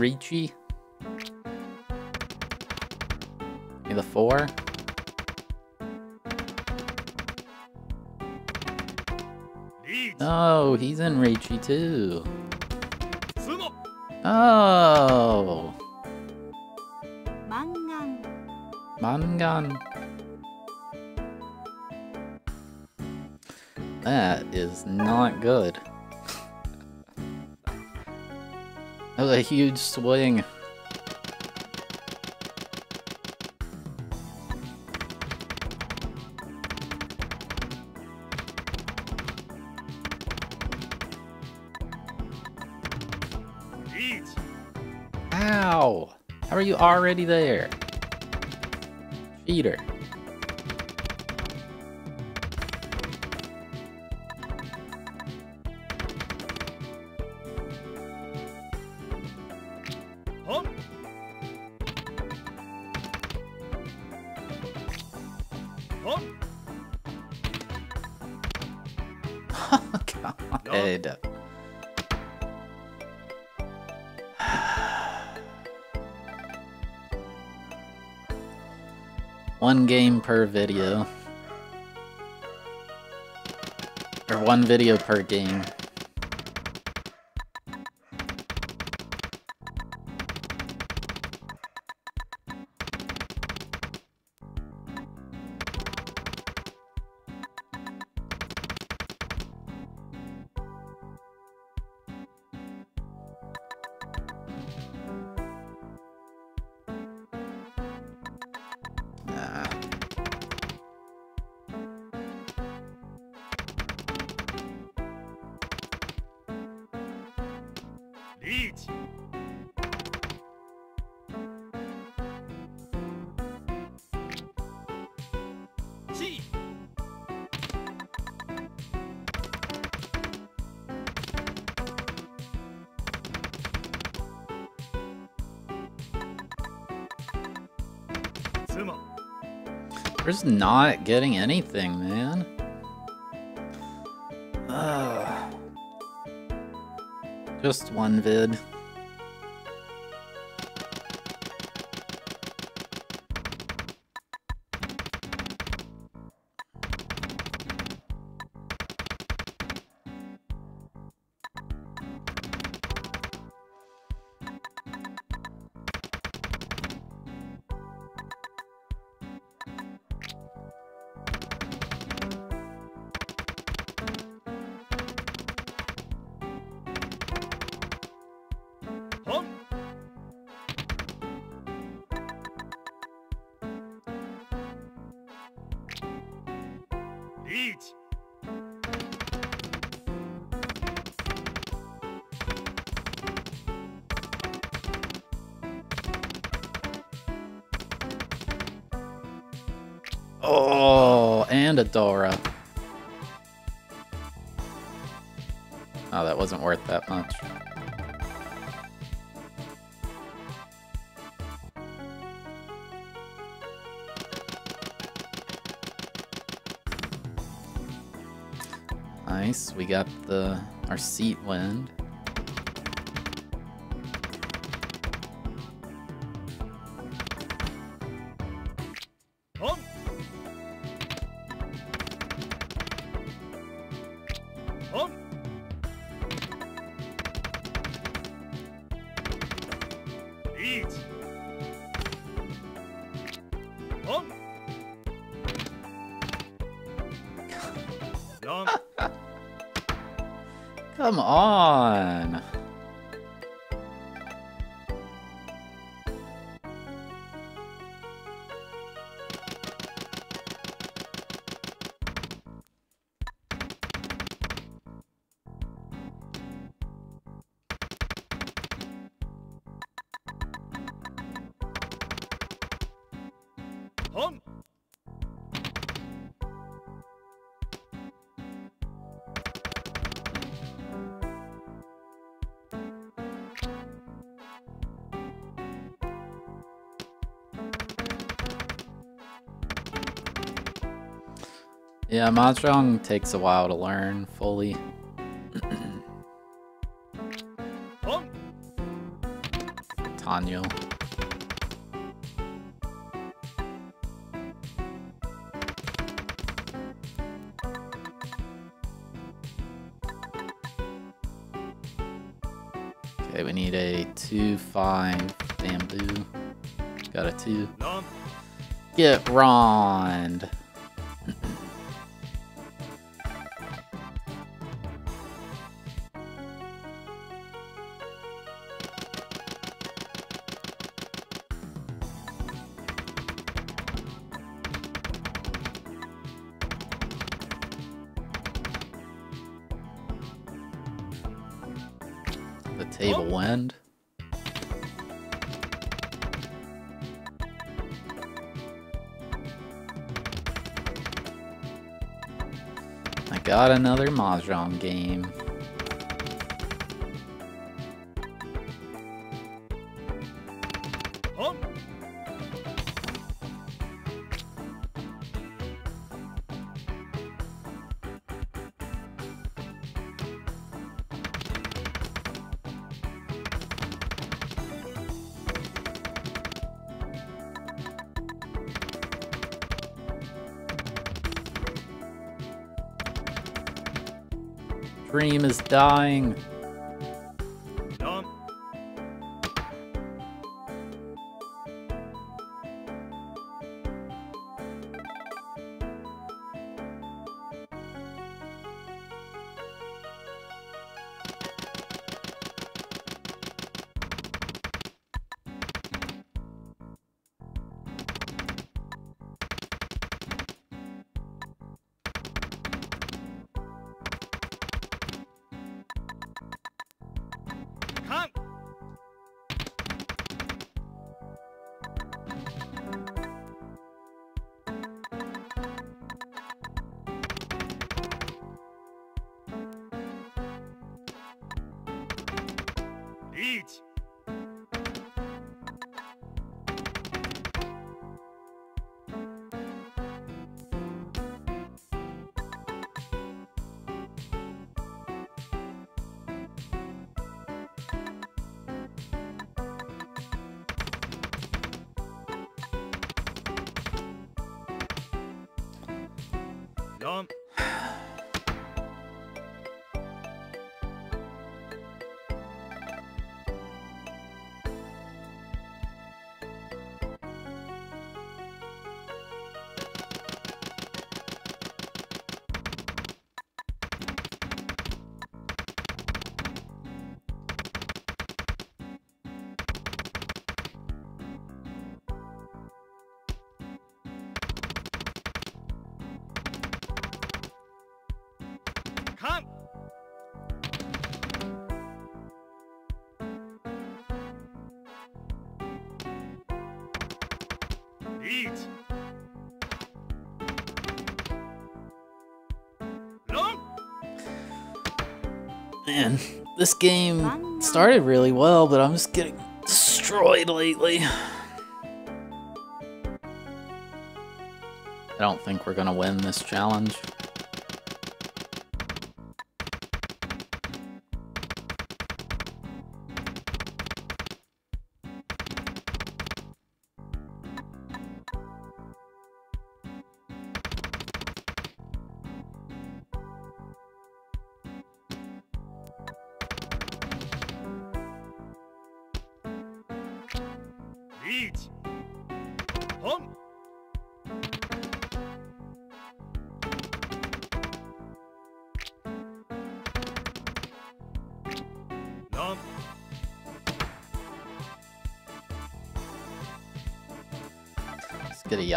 Riichi. Give me the four. Eat. Oh, he's in Riichi too. Sumo. Oh, 망강 Mangan. That is not good. That was a huge swing. Eat. Ow! How are you already there? Cheater. One game per video. Or one video per game. Just not getting anything, man. Ugh. Just one vid. Nice, we got the our seat wind. Yeah, Mahjong takes a while to learn fully. Tanyao. Okay, we need a 2-5 bamboo. Got a 2. Get Rond! Another Mahjong game. Dying. eat. Man, this game started really well, but I'm just getting destroyed lately. I don't think we're gonna win this challenge.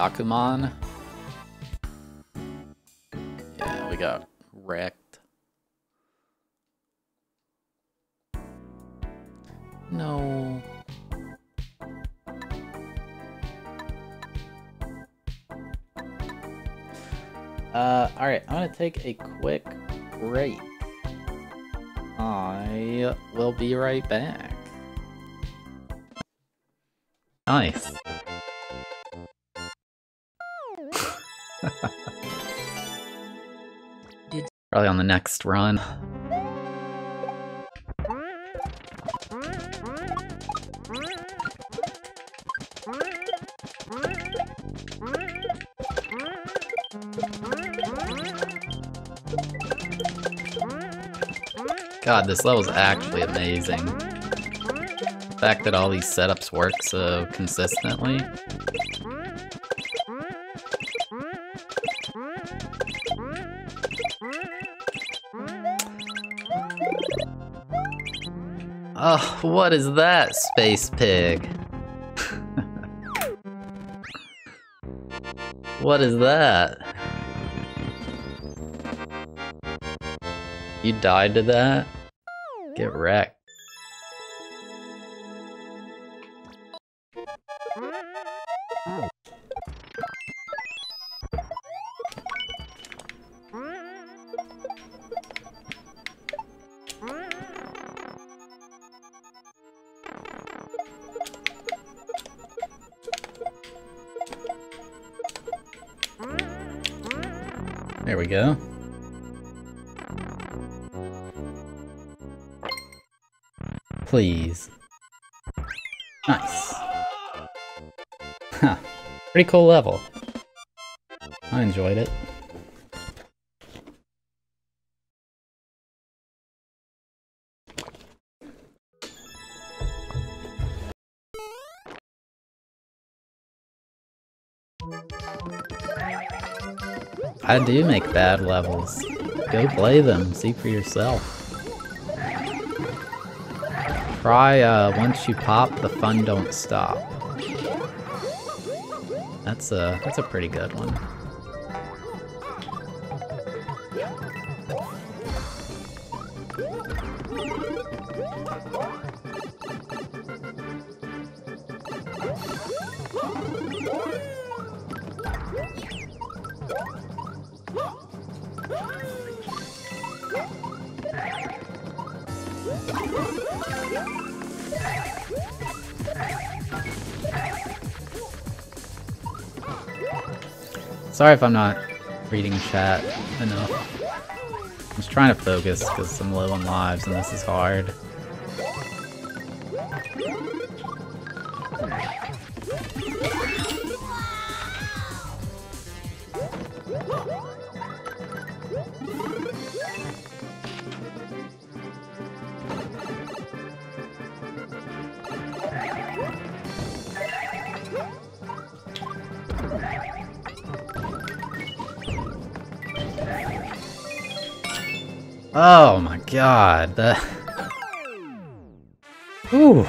Yakuman. Yeah, we got wrecked. No. Uh, alright, I'm gonna take a quick break. I will be right back. Nice. Probably on the next run. God, this level's actually amazing. The fact that all these setups work so consistently. Oh, what is that, Space Pig? what is that? You died to that? Please. Nice. Huh. Pretty cool level. I enjoyed it. I do make bad levels. Go play them, see for yourself. Try, uh, once you pop, the fun don't stop. That's a, that's a pretty good one. Sorry if I'm not reading chat enough. I'm just trying to focus because I'm low on lives and this is hard. Oh my god. The... Whew.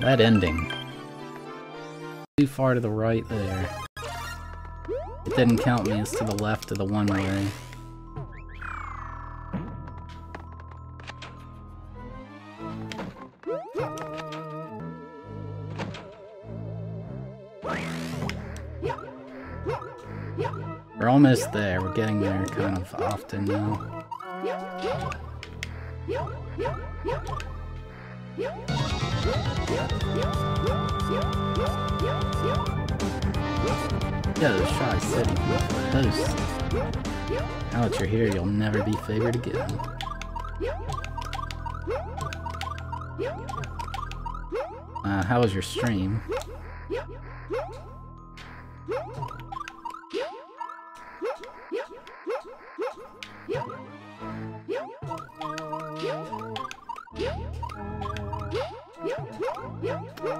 That ending. Too far to the right there. It didn't count me as to the left of the one way. Almost there. We're getting there kind of often now. Yeah, the Shy City host. Now that you're here, you'll never be favored again. Uh, how was your stream?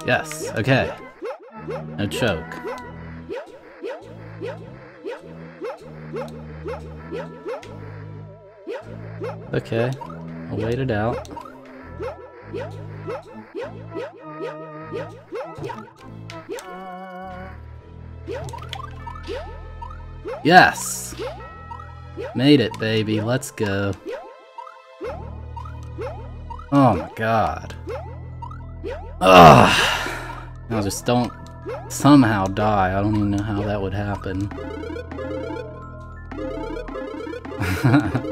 Yes, okay. No choke. Okay, I'll wait it out. Yes! Made it, baby. Let's go. Oh my god. Ugh! Now just don't somehow die. I don't even know how that would happen.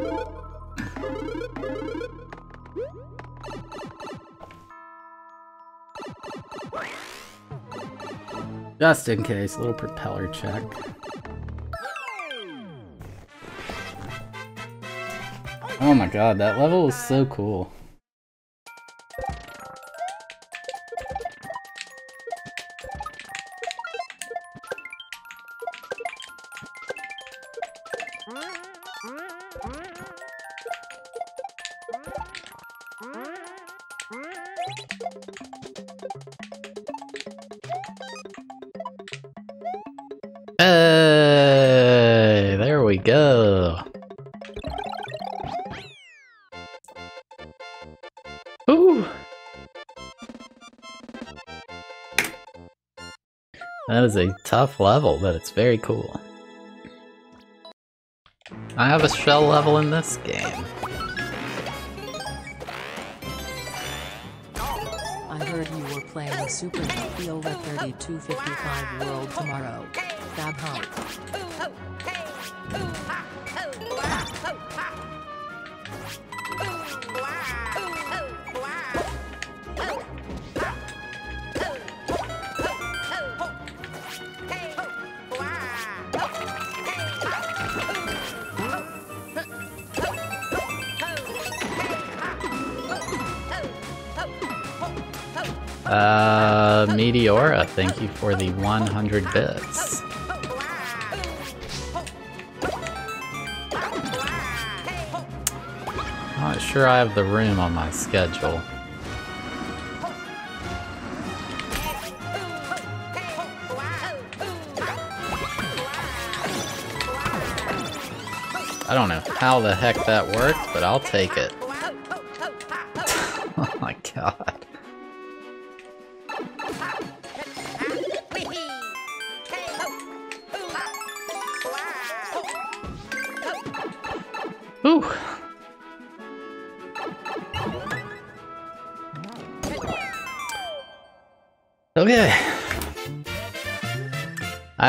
Just in case, little propeller check. Oh my god, that level is so cool. That is a tough level, but it's very cool. I have a shell level in this game. I heard you were playing Super Field 3255 World tomorrow. Fab. Meteora, thank you for the 100 bits. Not sure I have the room on my schedule. I don't know how the heck that worked, but I'll take it.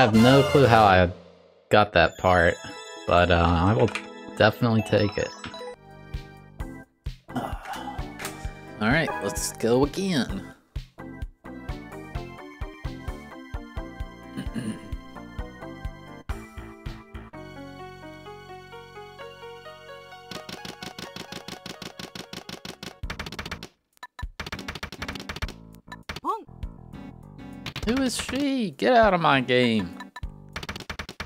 I have no clue how I got that part, but uh, I will definitely take it. Alright, let's go again. Who is she? Get out of my game.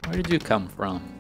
Where did you come from?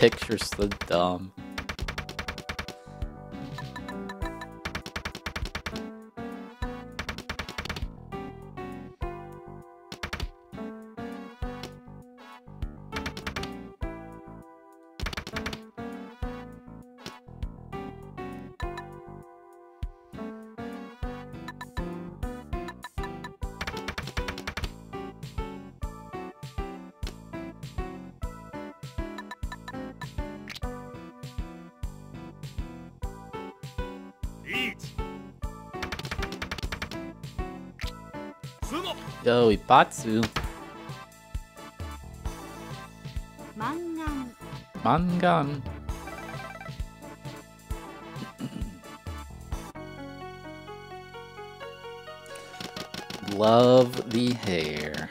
Picture's so dumb. Patsu, Mangan. Mangan. Love the hair.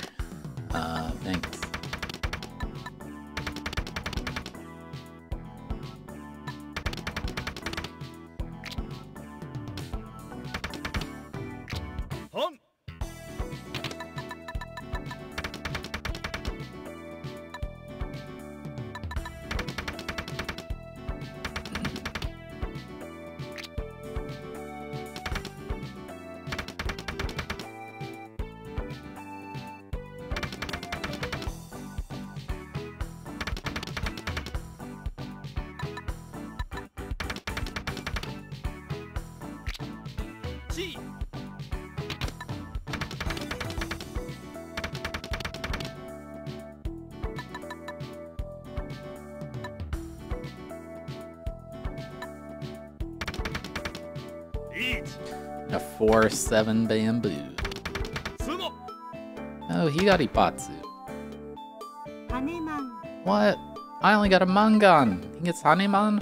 seven bamboo. Oh, he got Ippatsu. What? I only got a Mangan. He gets Haneman?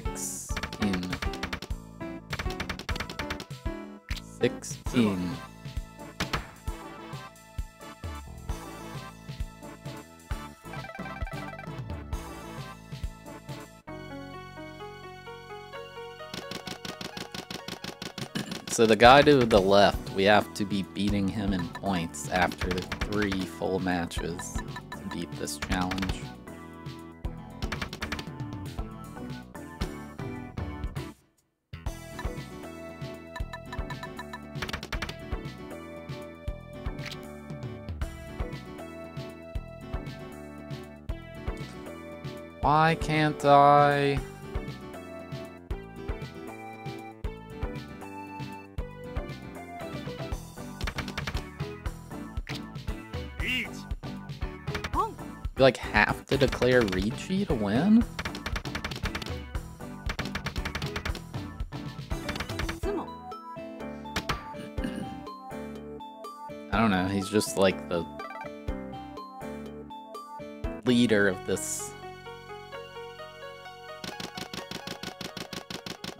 Three, six, in. Sixteen. So the guy to the left, we have to be beating him in points after the three full matches to beat this challenge. Why can't I... Eat. You like have to declare Riichi to win? I don't know, he's just like the leader of this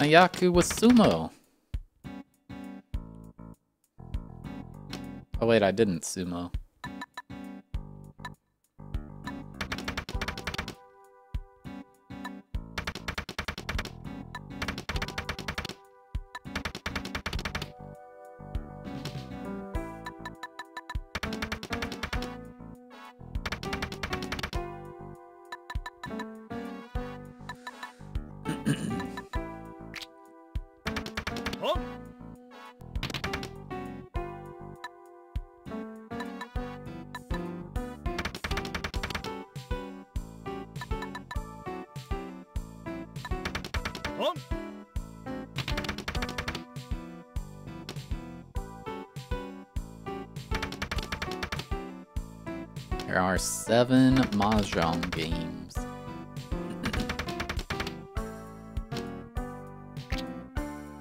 Ayaku was Tsumo. Oh wait, I didn't Tsumo. Seven Mahjong games.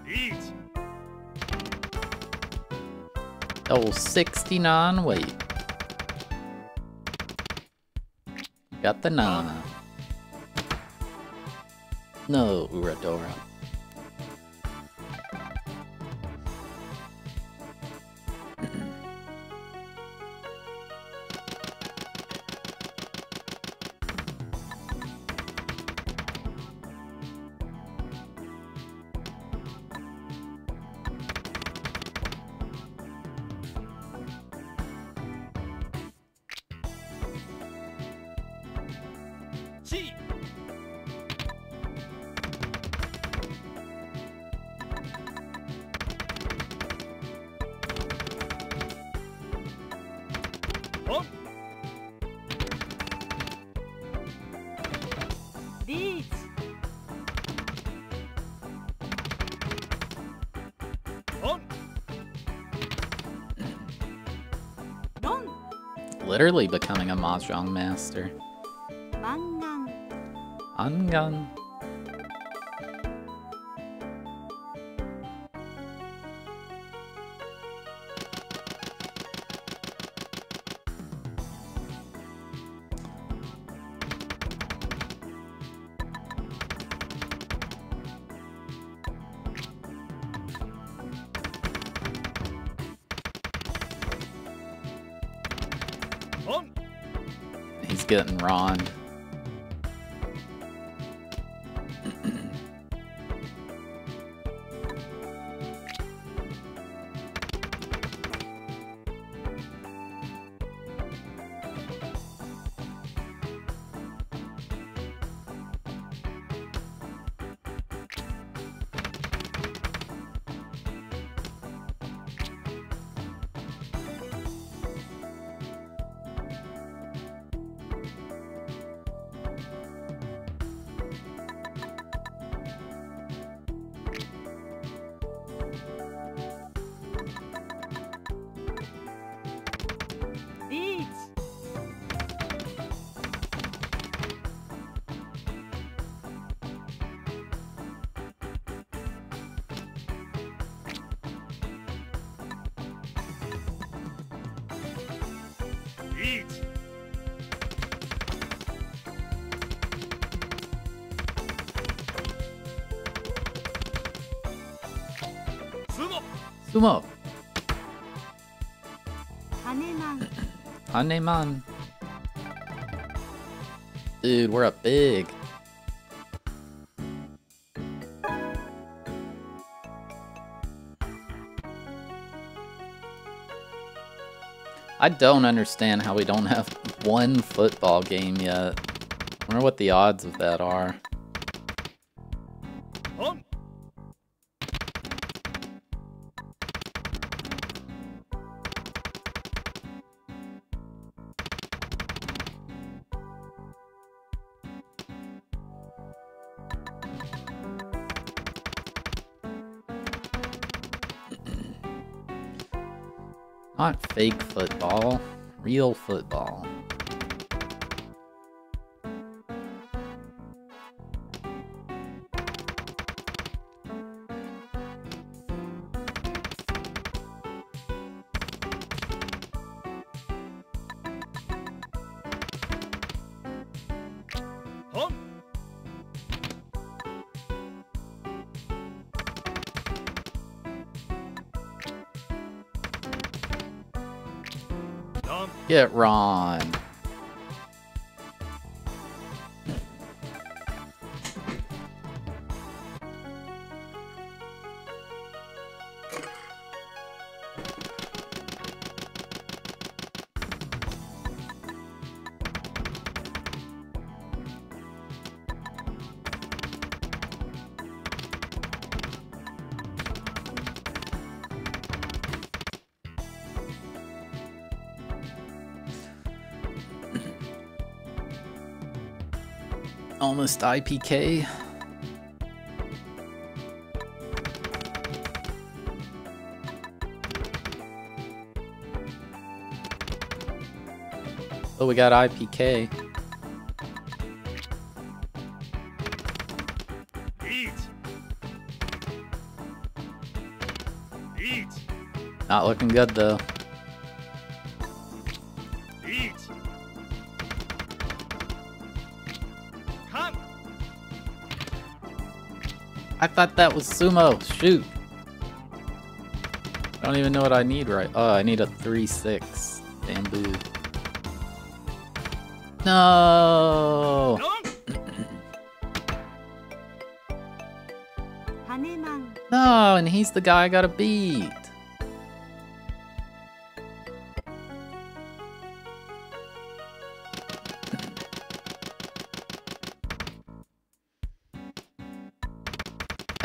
Each. Oh, 69 wait. Got the Nana. No, Uradora. really becoming a Mahjong master. Angan. Angan. Getting Ron. Haneman. Dude, we're up big. I don't understand how we don't have one football game yet. I wonder what the odds of that are. Not fake football, real football. Get Ron. Analyst IPK. Oh, we got IPK. Eat. Eat. Not looking good though. I thought that was Tsumo. Shoot. I don't even know what I need right. Oh, I need a 3-6. Bamboo. No! no, and he's the guy I gotta beat.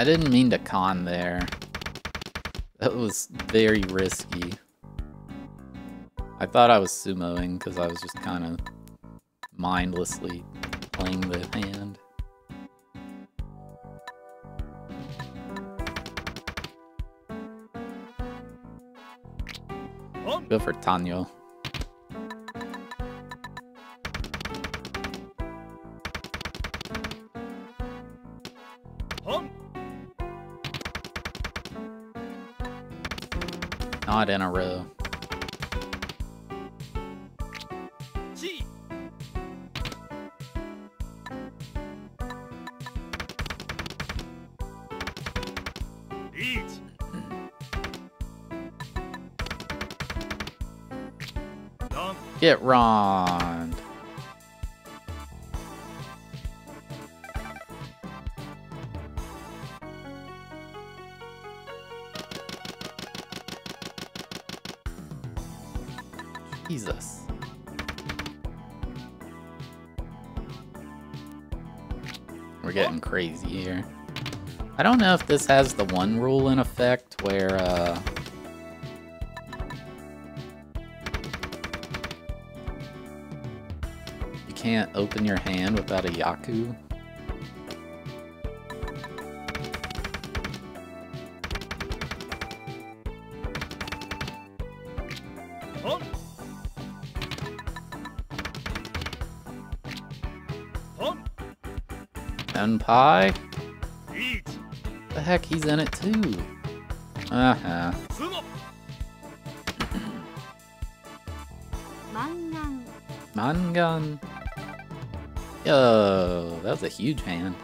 Didn't mean to con there. That was very risky. I thought I was Tsumoing because I was just kind of mindlessly playing the hand. Go for Tanyao. in a row. Get Ron. Jesus. We're getting crazy here. I don't know if this has the one rule in effect where, uh... You can't open your hand without a Yaku. And Pie? The heck, he's in it too. Uh-huh. スモ Mangan. Mangan. Yo, that was a huge hand.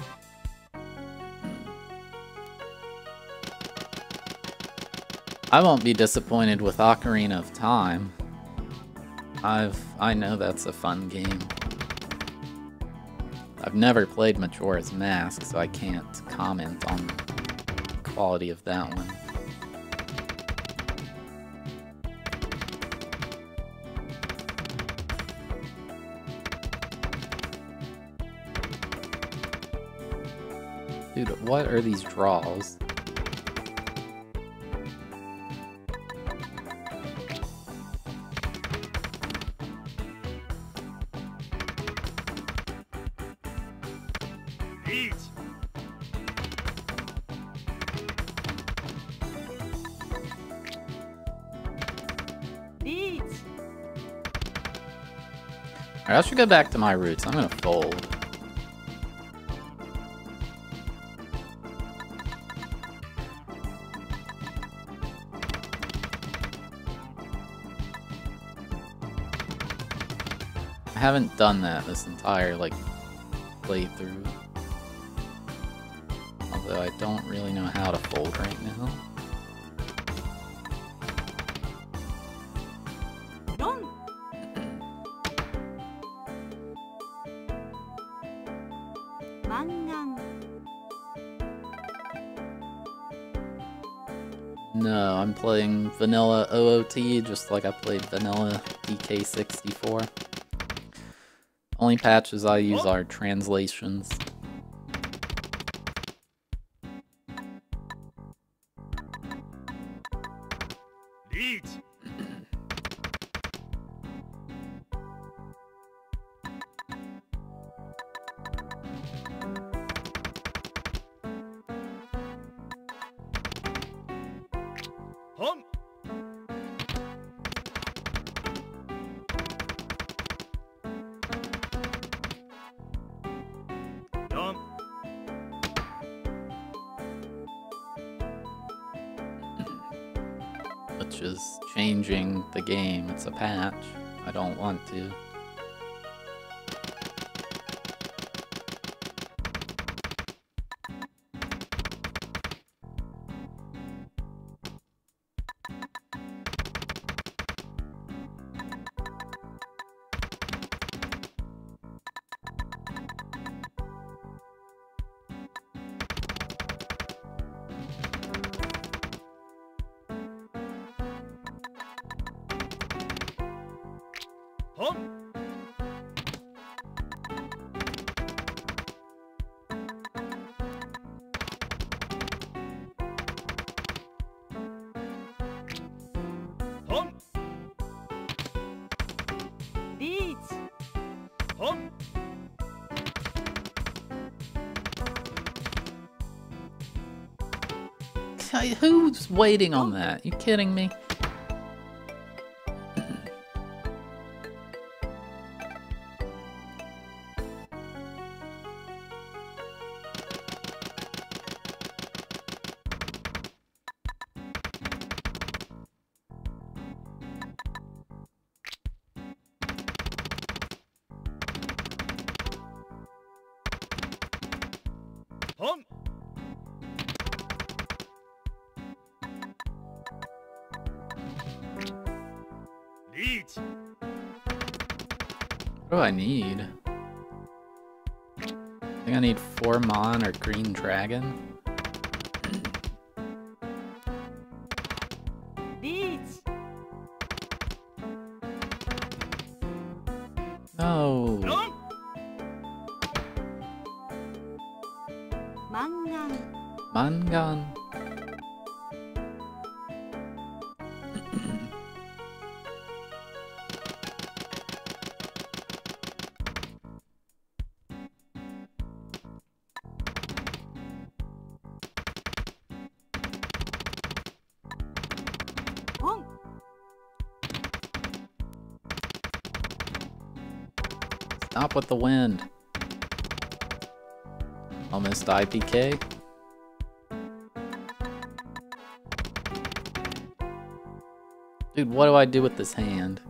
I won't be disappointed with Ocarina of Time. I've I know that's a fun game. I've never played Majora's Mask, so I can't comment on the quality of that one. Dude, what are these draws? Alright, I should go back to my roots. I'm gonna fold. I haven't done that this entire, like, playthrough. Although I don't really know how to fold right now. Playing vanilla OOT just like I played vanilla DK64. Only patches I use are translations. Don't waiting on oh. that? You kidding me? I need? I think I need four Mon or Green Dragon. Beats. No. Oh. Oh. Mangan. With the wind. Almost IPK. Dude, what do I do with this hand?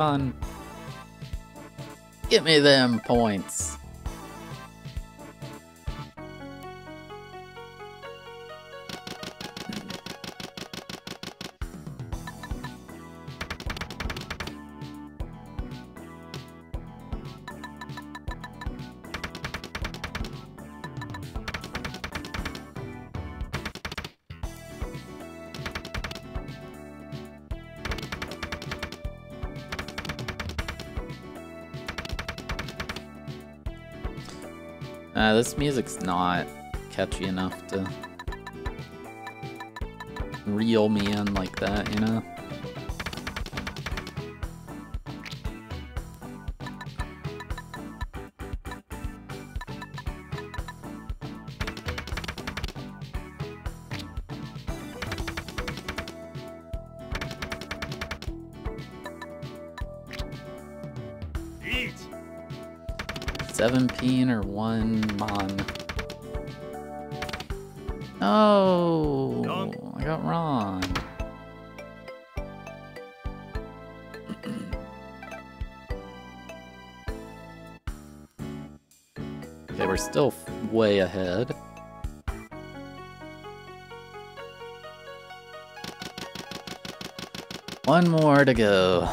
Haneman. Give me them points. This music's not catchy enough to reel me in like that, you know? Eat. Seven peen or one Oh, Dunk. I got Ron. okay, we're still way ahead. One more to go.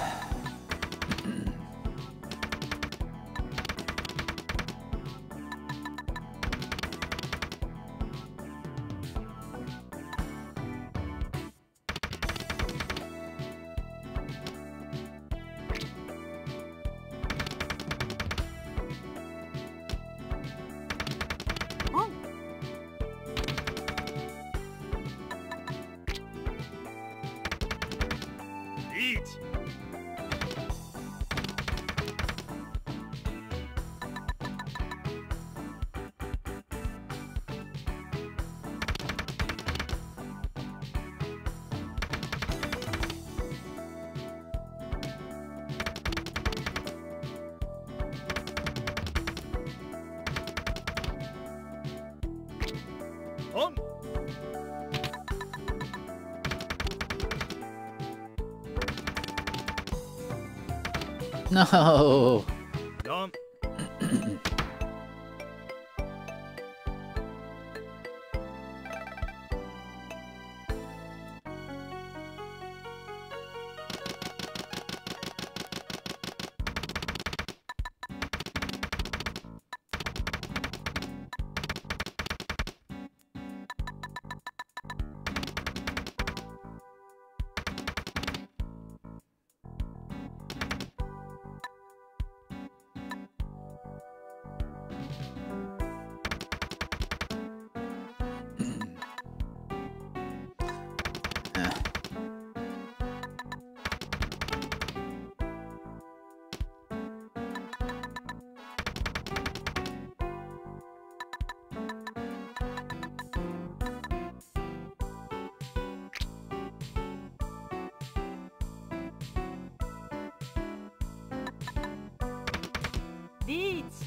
seats.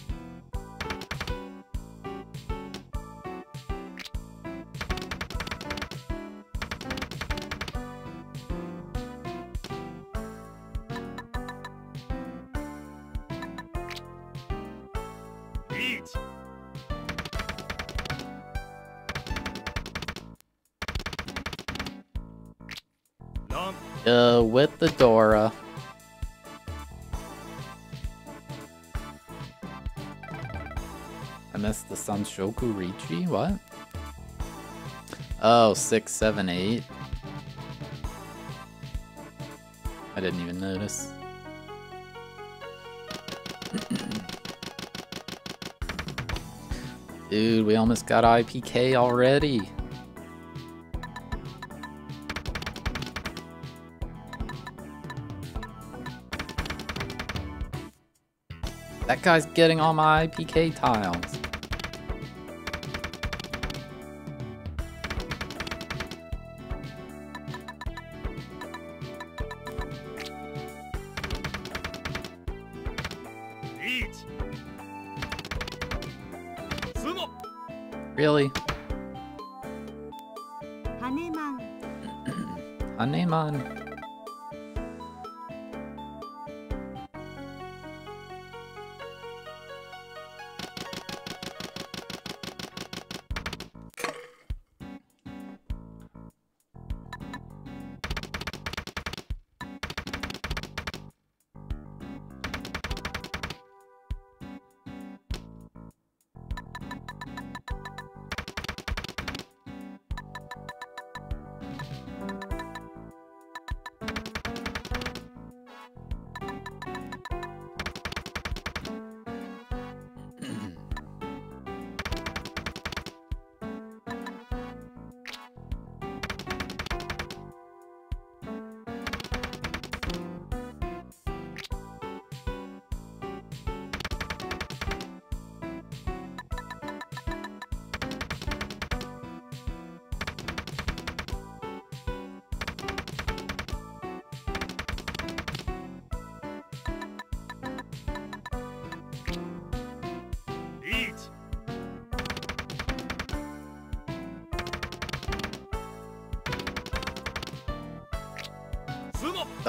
Uh, with the Dora. Missed the Sanshoku Riichi? What? Oh, six, seven, eight. I didn't even notice. Dude, we almost got IPK already. That guy's getting all my IPK tiles. Really?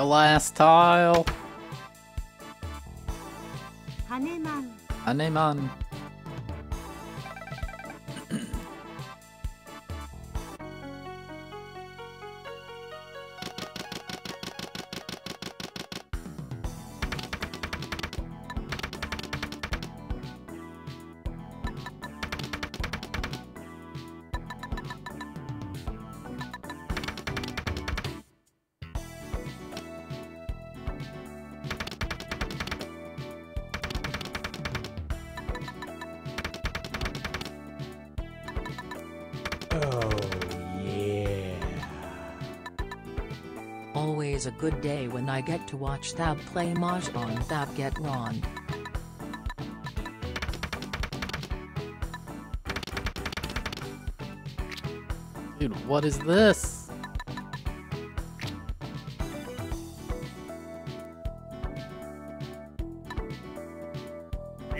the last tile. Haneman. Haneman. Good day when I get to watch Thab play Mahjong Thab get Ron. Dude, what is this?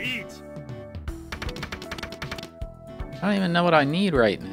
Eat. I don't even know what I need right now.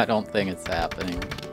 I don't think it's happening.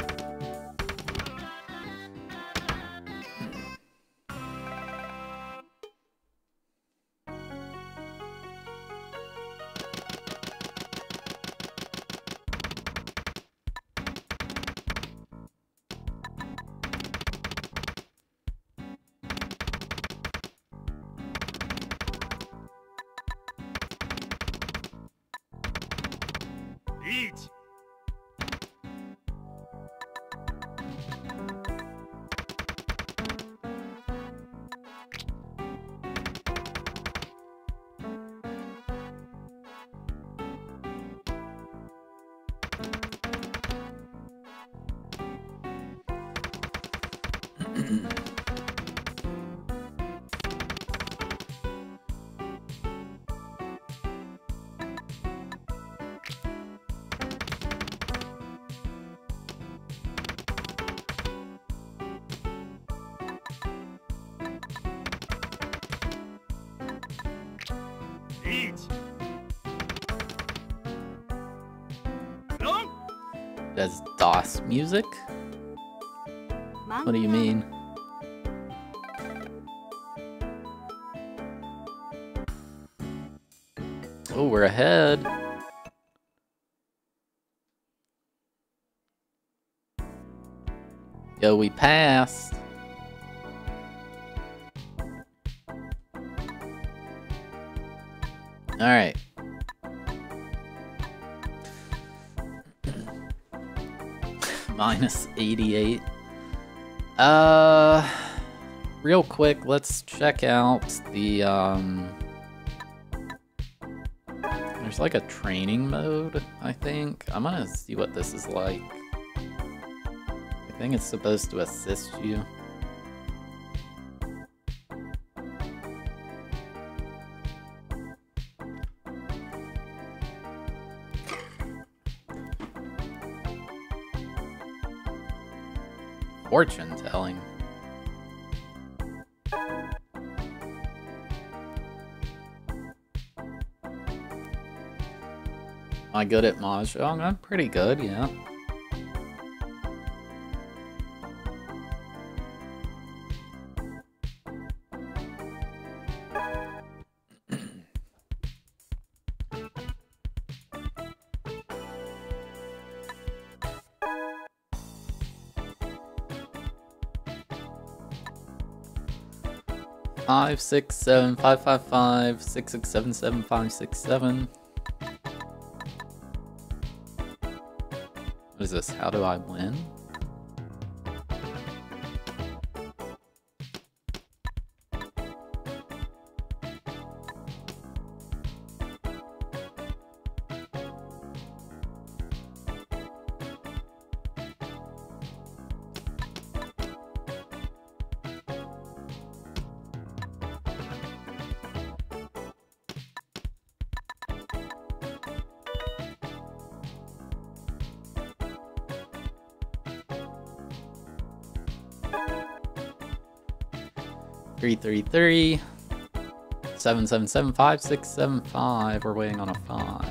Music? What do you mean? Oh, we're ahead. Yo, we passed. All Minus 88. Uh, real quick, let's check out the, um, there's like a training mode, I think. I'm gonna see what this is like. I think it's supposed to assist you. Fortune telling. Am I good at Mahjong? I'm pretty good, yeah. Five six seven five five five six six seven seven five six seven. What is this? How do I win? Three three three seven seven seven five six seven five. We're waiting on a five.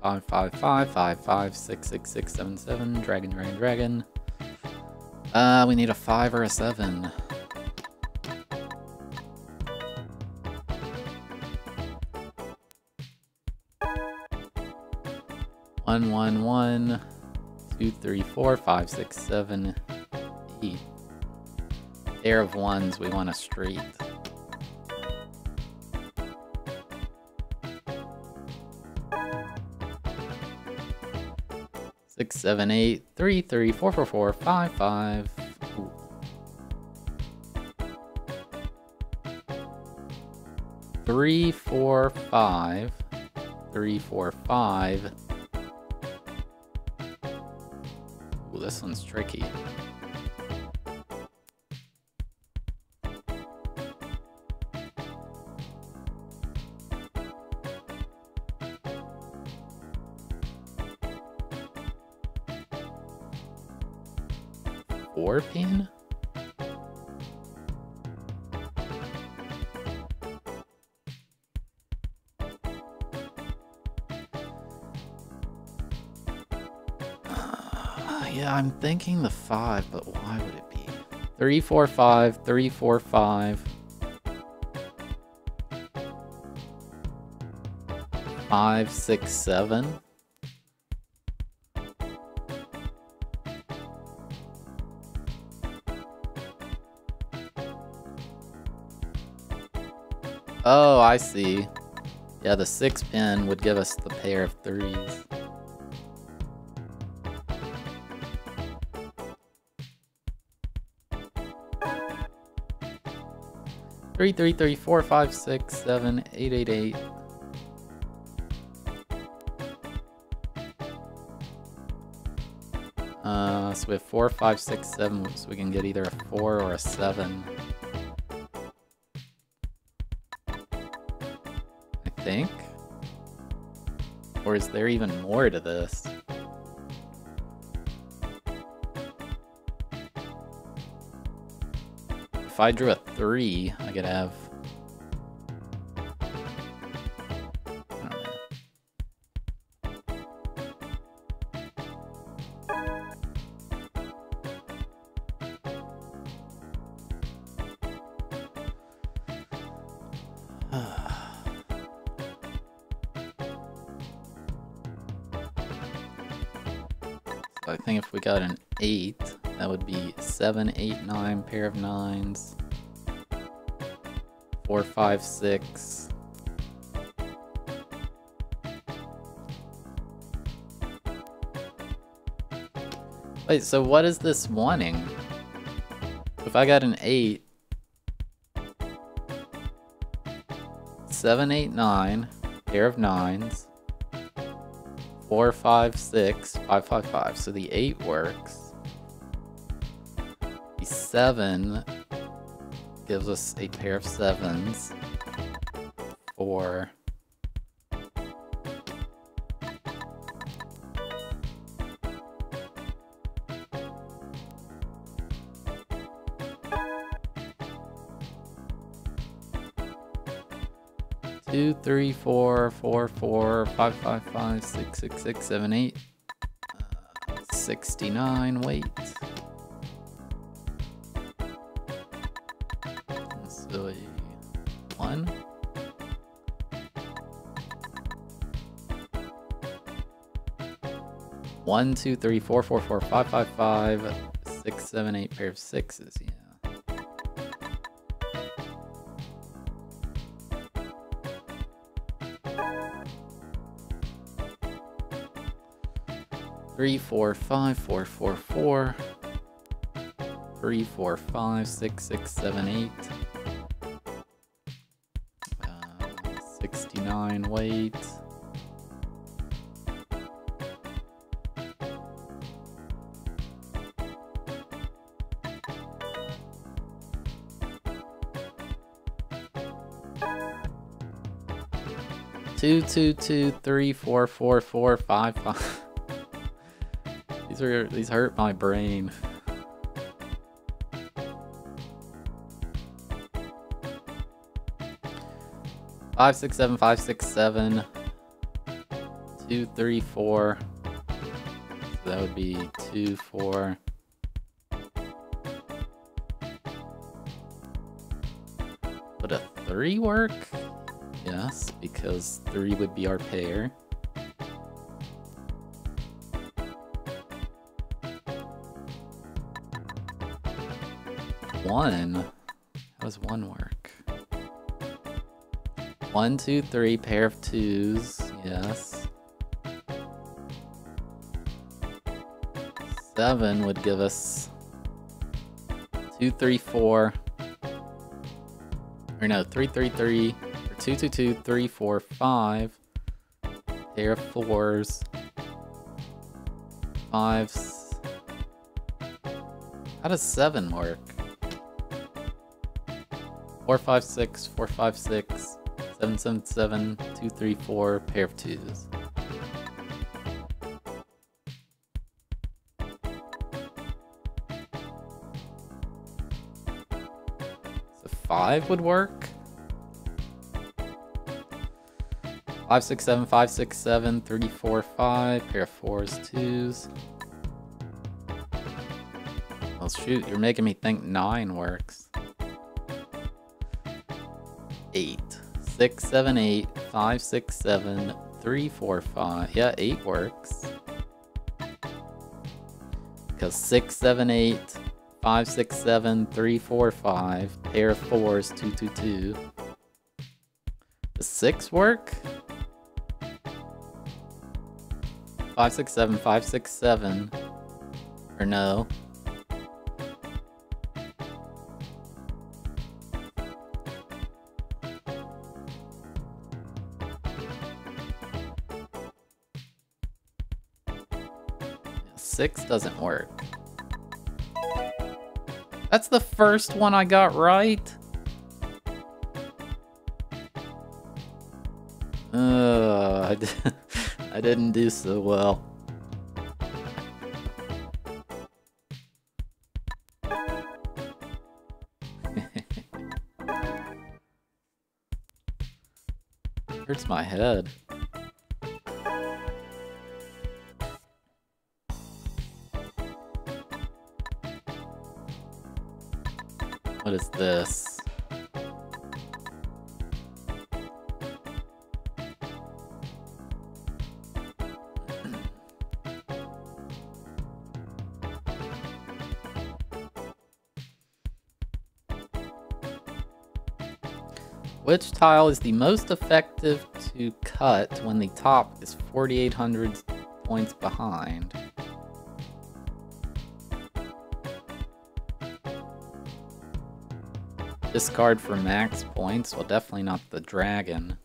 Five five five five five six six six seven seven. Dragon dragon dragon. Uh, we need a five or a seven. One, one, one, two, three, four, five, six, seven, eight. Pair of ones, we want a straight. Six, seven, eight, three, three, four, four, four, five, five. Three, four, five. Three, four, five. This one's tricky. Thinking the five, but why would it be? Three, four, five, three, four, five. Five, six, seven. Oh, I see. Yeah, the six pin would give us the pair of threes. Three, three, three, four, five, six, seven, eight, eight, eight. Uh, so we have four, five, six, seven, so we can get either a four or a seven. I think. Or is there even more to this? If I drew a three, I could have. Seven, eight, nine, pair of 9s. four, five, six. Wait, so what is this wanting? If I got an 8, 7, 8, 9, pair of 9s, Four, five, six, five, five, five. So the eight works. Seven gives us a pair of sevens. Four. Two, three, four, four, four, five, five, five, six, six, six, seven, eight. Uh, Sixty-nine. Wait. One, two, three, four, four, four, five, five, five, six, seven, eight pair of sixes. Yeah. Three, four, five, four, four, four. Three, four, five, six, six, seven, eight. Uh, Sixty-nine. Wait. Two, two, two, three, four, four, four, five, five. These are these hurt my brain. Five, six, seven, five, six, seven. Two, three, four. So that would be two, four. Would a three work? Yes, because three would be our pair. One? How does one work? One, two, three, pair of twos. Yes. Seven would give us two, three, four. Or no, three, three, three. Two, two, two, three, four, five. Pair of fours. Fives. How does seven work? Four, five, six, four, five, six, seven, seven, seven, two, three, four, pair of twos. So five would work. Five, six, seven, five, six, seven, three, four, five, pair of fours, twos. Well, shoot, you're making me think nine works. Eight. Six, seven, eight, five, six, seven, three, four, five. Yeah, eight works. Because six, seven, eight, five, six, seven, three, four, five. Pair of fours, two, two, two. Does six work? Five, six, seven, five, six, seven. Or no? Six doesn't work. That's the first one I got right? Uh, I, didn't do so well. Hurts my head. Tile is the most effective to cut when the top is 4,800 points behind? Discard for max points? Well, definitely not the dragon.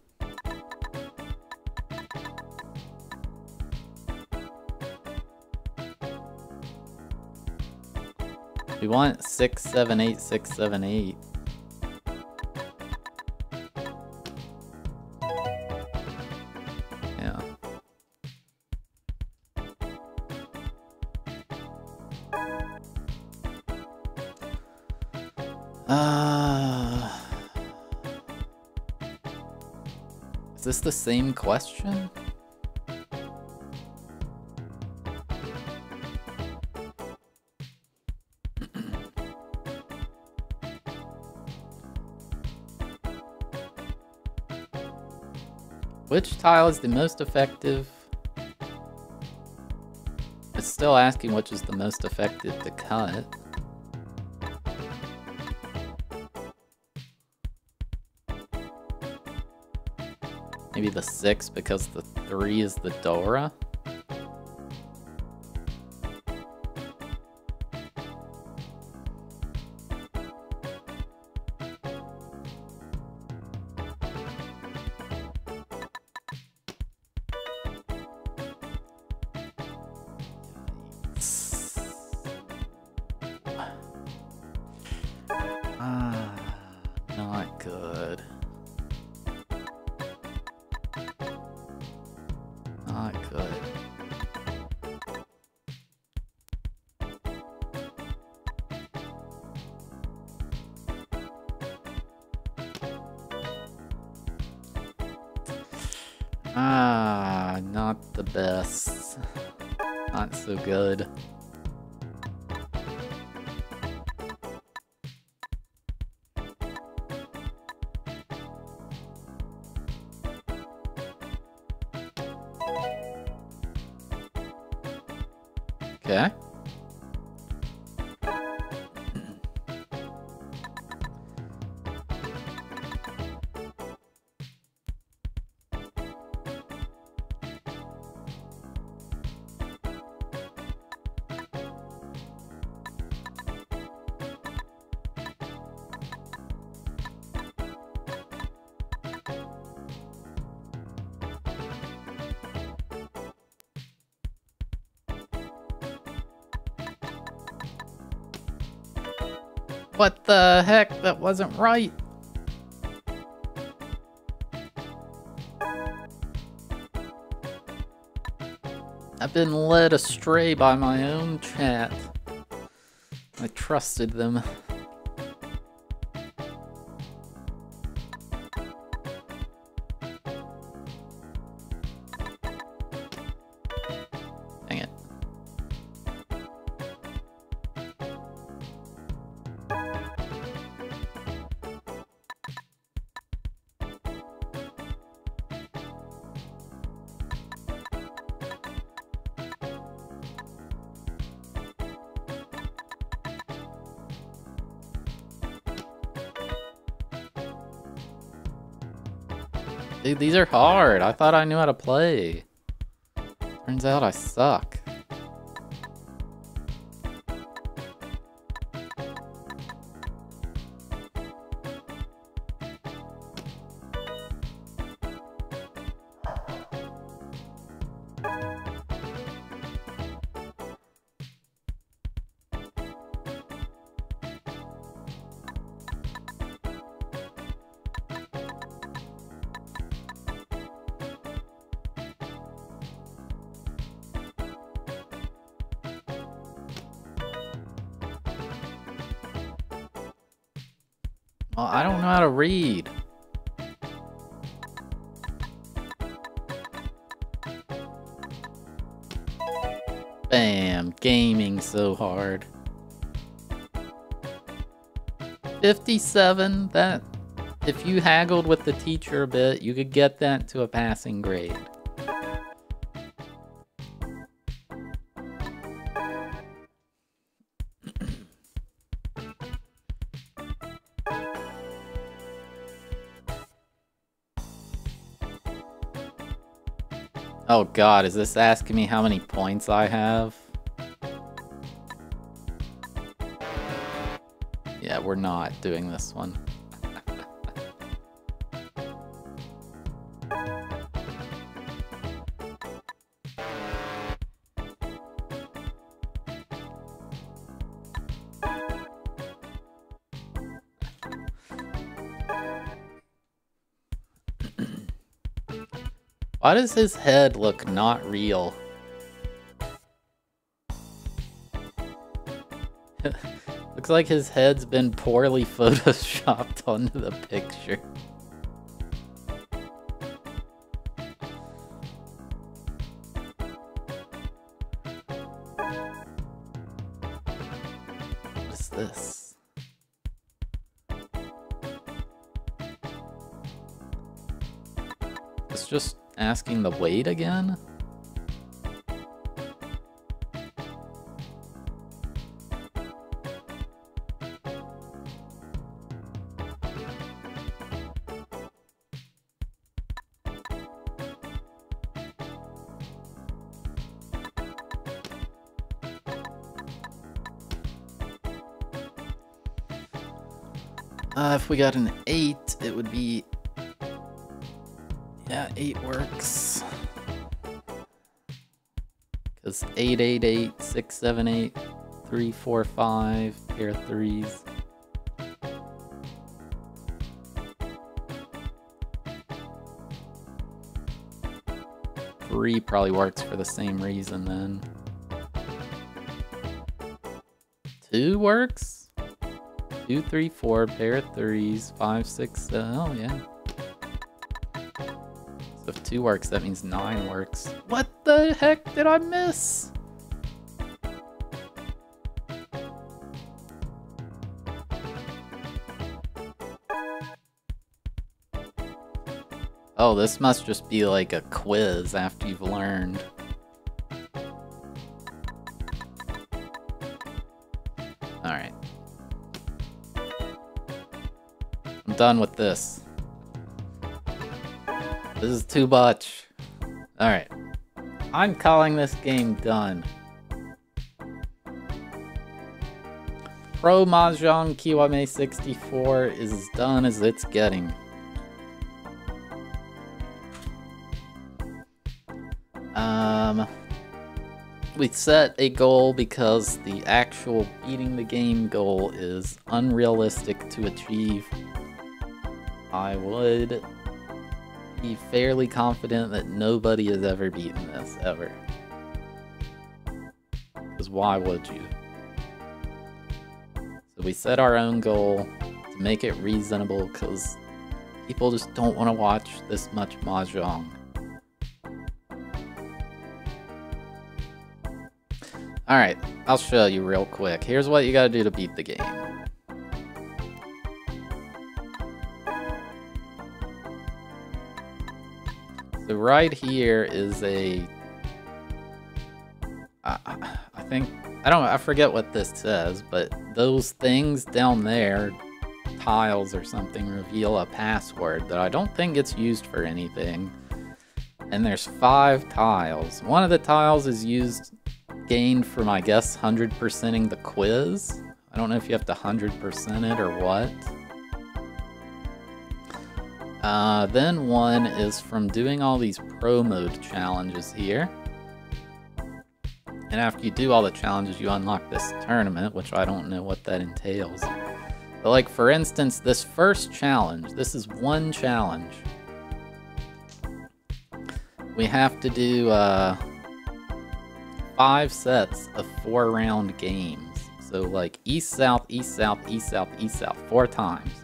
We want six, seven, eight, six, seven, eight. This the same question? Which tile is the most effective? It's still asking which is the most effective to cut. Maybe the six because the three is the Dora? What the heck? That wasn't right. I've been led astray by my own chat. I trusted them. These are hard. I thought I knew how to play. Turns out I suck. 57, that, if you haggled with the teacher a bit, you could get that to a passing grade. Oh god, is this asking me how many points I have? Not doing this one. Why does his head look not real? Looks like his head's been poorly photoshopped onto the picture. What is this? It's just asking the wait again? If we got an 8, it would be... Yeah, 8 works. Because 8, 8, 8, 6, 7, 8, 3, 4, 5, pair of 3s. Three probably works for the same reason then. Two works? Two, three, four, pair of threes, five, six, seven. Oh, yeah. So if two works, that means nine works. What the heck did I miss? Oh, this must just be like a quiz after you've learned. Done with this. This is too much. Alright. I'm calling this game done. Pro Mahjong Kiwame 64 is as done as it's getting. Um, we set a goal because the actual beating the game goal is unrealistic to achieve. I would be fairly confident that nobody has ever beaten this, ever. Because why would you? So we set our own goal to make it reasonable because people just don't want to watch this much Mahjong. Alright, I'll show you real quick. Here's what you gotta do to beat the game. Right here is a... I, think... I don't I forget what this says, but those things down there tiles or something reveal a password that I don't think gets used for anything. And there's five tiles. One of the tiles is used, gained from, I guess, 100%ing the quiz. I don't know if you have to 100% it or what. Uh, then one is from doing all these pro mode challenges here. And after you do all the challenges, you unlock this tournament, which I don't know what that entails. But like, for instance, this first challenge, this is one challenge. We have to do uh, five sets of four round games. So like east, south, east, south, east, south, east, south, four times.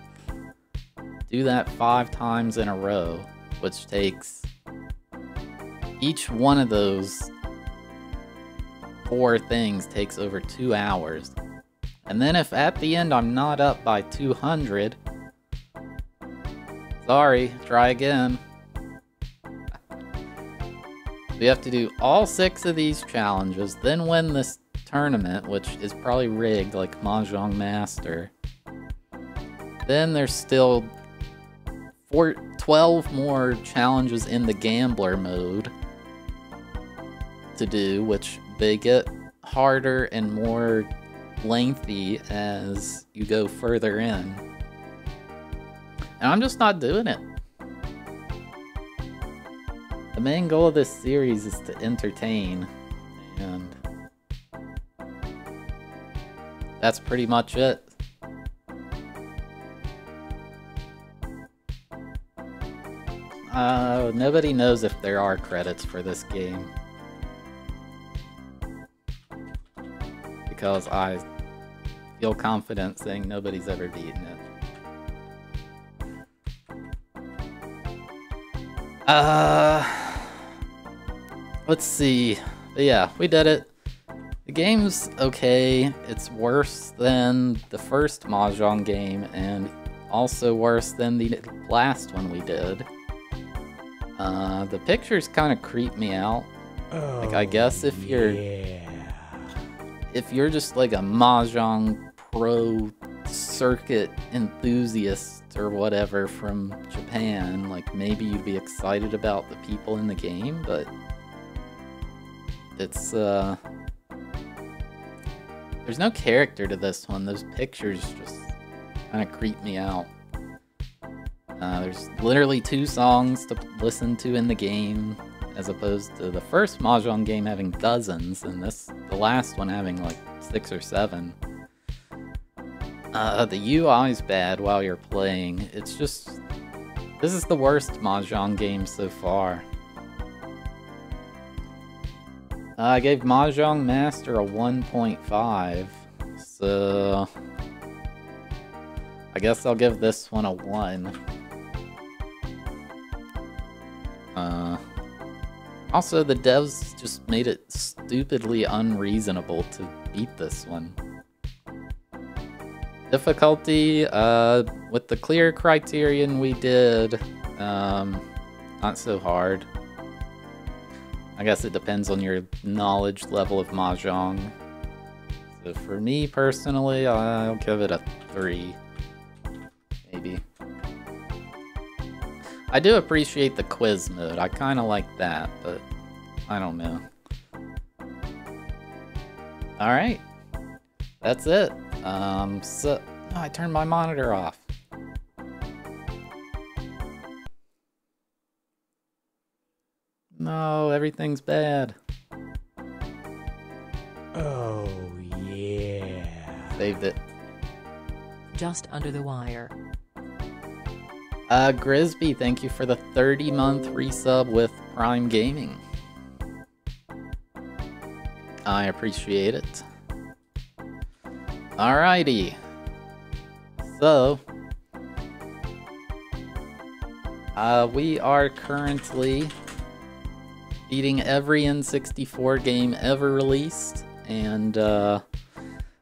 Do that five times in a row, which takes each one of those four things takes over two hours. And then if at the end I'm not up by 200, sorry, try again. We have to do all six of these challenges, then win this tournament, which is probably rigged like Mahjong Master. Then there's still four, 12 more challenges in the gambler mode to do, which they get harder and more lengthy as you go further in. And I'm just not doing it. The main goal of this series is to entertain, and that's pretty much it. Uh, nobody knows if there are credits for this game. Because I feel confident saying nobody's ever beaten it. Uh, let's see. But yeah, we did it. The game's okay. It's worse than the first Mahjong game and also worse than the last one we did. Uh, the pictures kind of creep me out. Oh, Like, I guess if you're- Yeah. if you're just like a mahjong pro circuit enthusiast or whatever from Japan, like maybe you'd be excited about the people in the game, but it's uh there's no character to this one. Those pictures just kind of creep me out. Uh, there's literally two songs to listen to in the game, as opposed to the first Mahjong game having dozens, and this, the last one having like six or seven. Uh, the UI's bad while you're playing. It's just, this is the worst Mahjong game so far. Uh, I gave Mahjong Master a 1.5, so I guess I'll give this one a 1. Uh, also, the devs just made it stupidly unreasonable to beat this one. Difficulty, uh, with the clear criterion we did, um, not so hard. I guess it depends on your knowledge level of Mahjong. So for me personally, I'll give it a 3. Maybe. I do appreciate the quiz mode. I kind of like that, but I don't know. All right, that's it. Um, so oh, I turned my monitor off. No, everything's bad. Oh, yeah. Saved it. Just under the wire. Uh, Grisby, thank you for the 30 month resub with Prime Gaming. I appreciate it. Alrighty. So, uh, we are currently beating every N64 game ever released, and uh,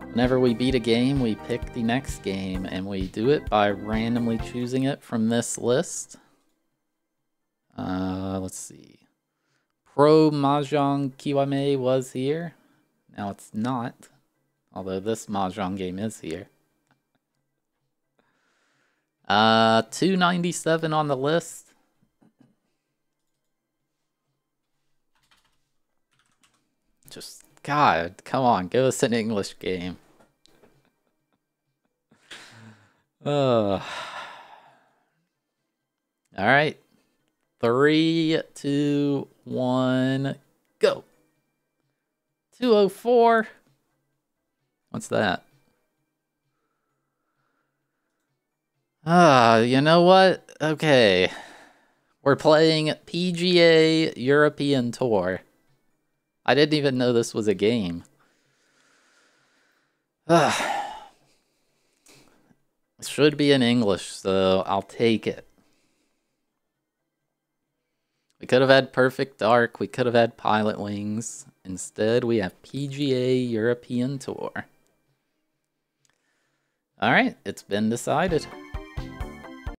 Whenever we beat a game, we pick the next game, and we do it by randomly choosing it from this list. Uh, let's see. Pro Mahjong Kiwame was here. Now it's not, although this Mahjong game is here. Uh, 297 on the list. Just, God, come on, give us an English game. Uh. All right. Three, two, one, go. 204. What's that? Ah, you know what? Okay. We're playing PGA European Tour. I didn't even know this was a game. Ah. It should be in English, so I'll take it. We could have had Perfect Dark. We could have had Pilotwings. Instead, we have PGA European Tour. All right, it's been decided.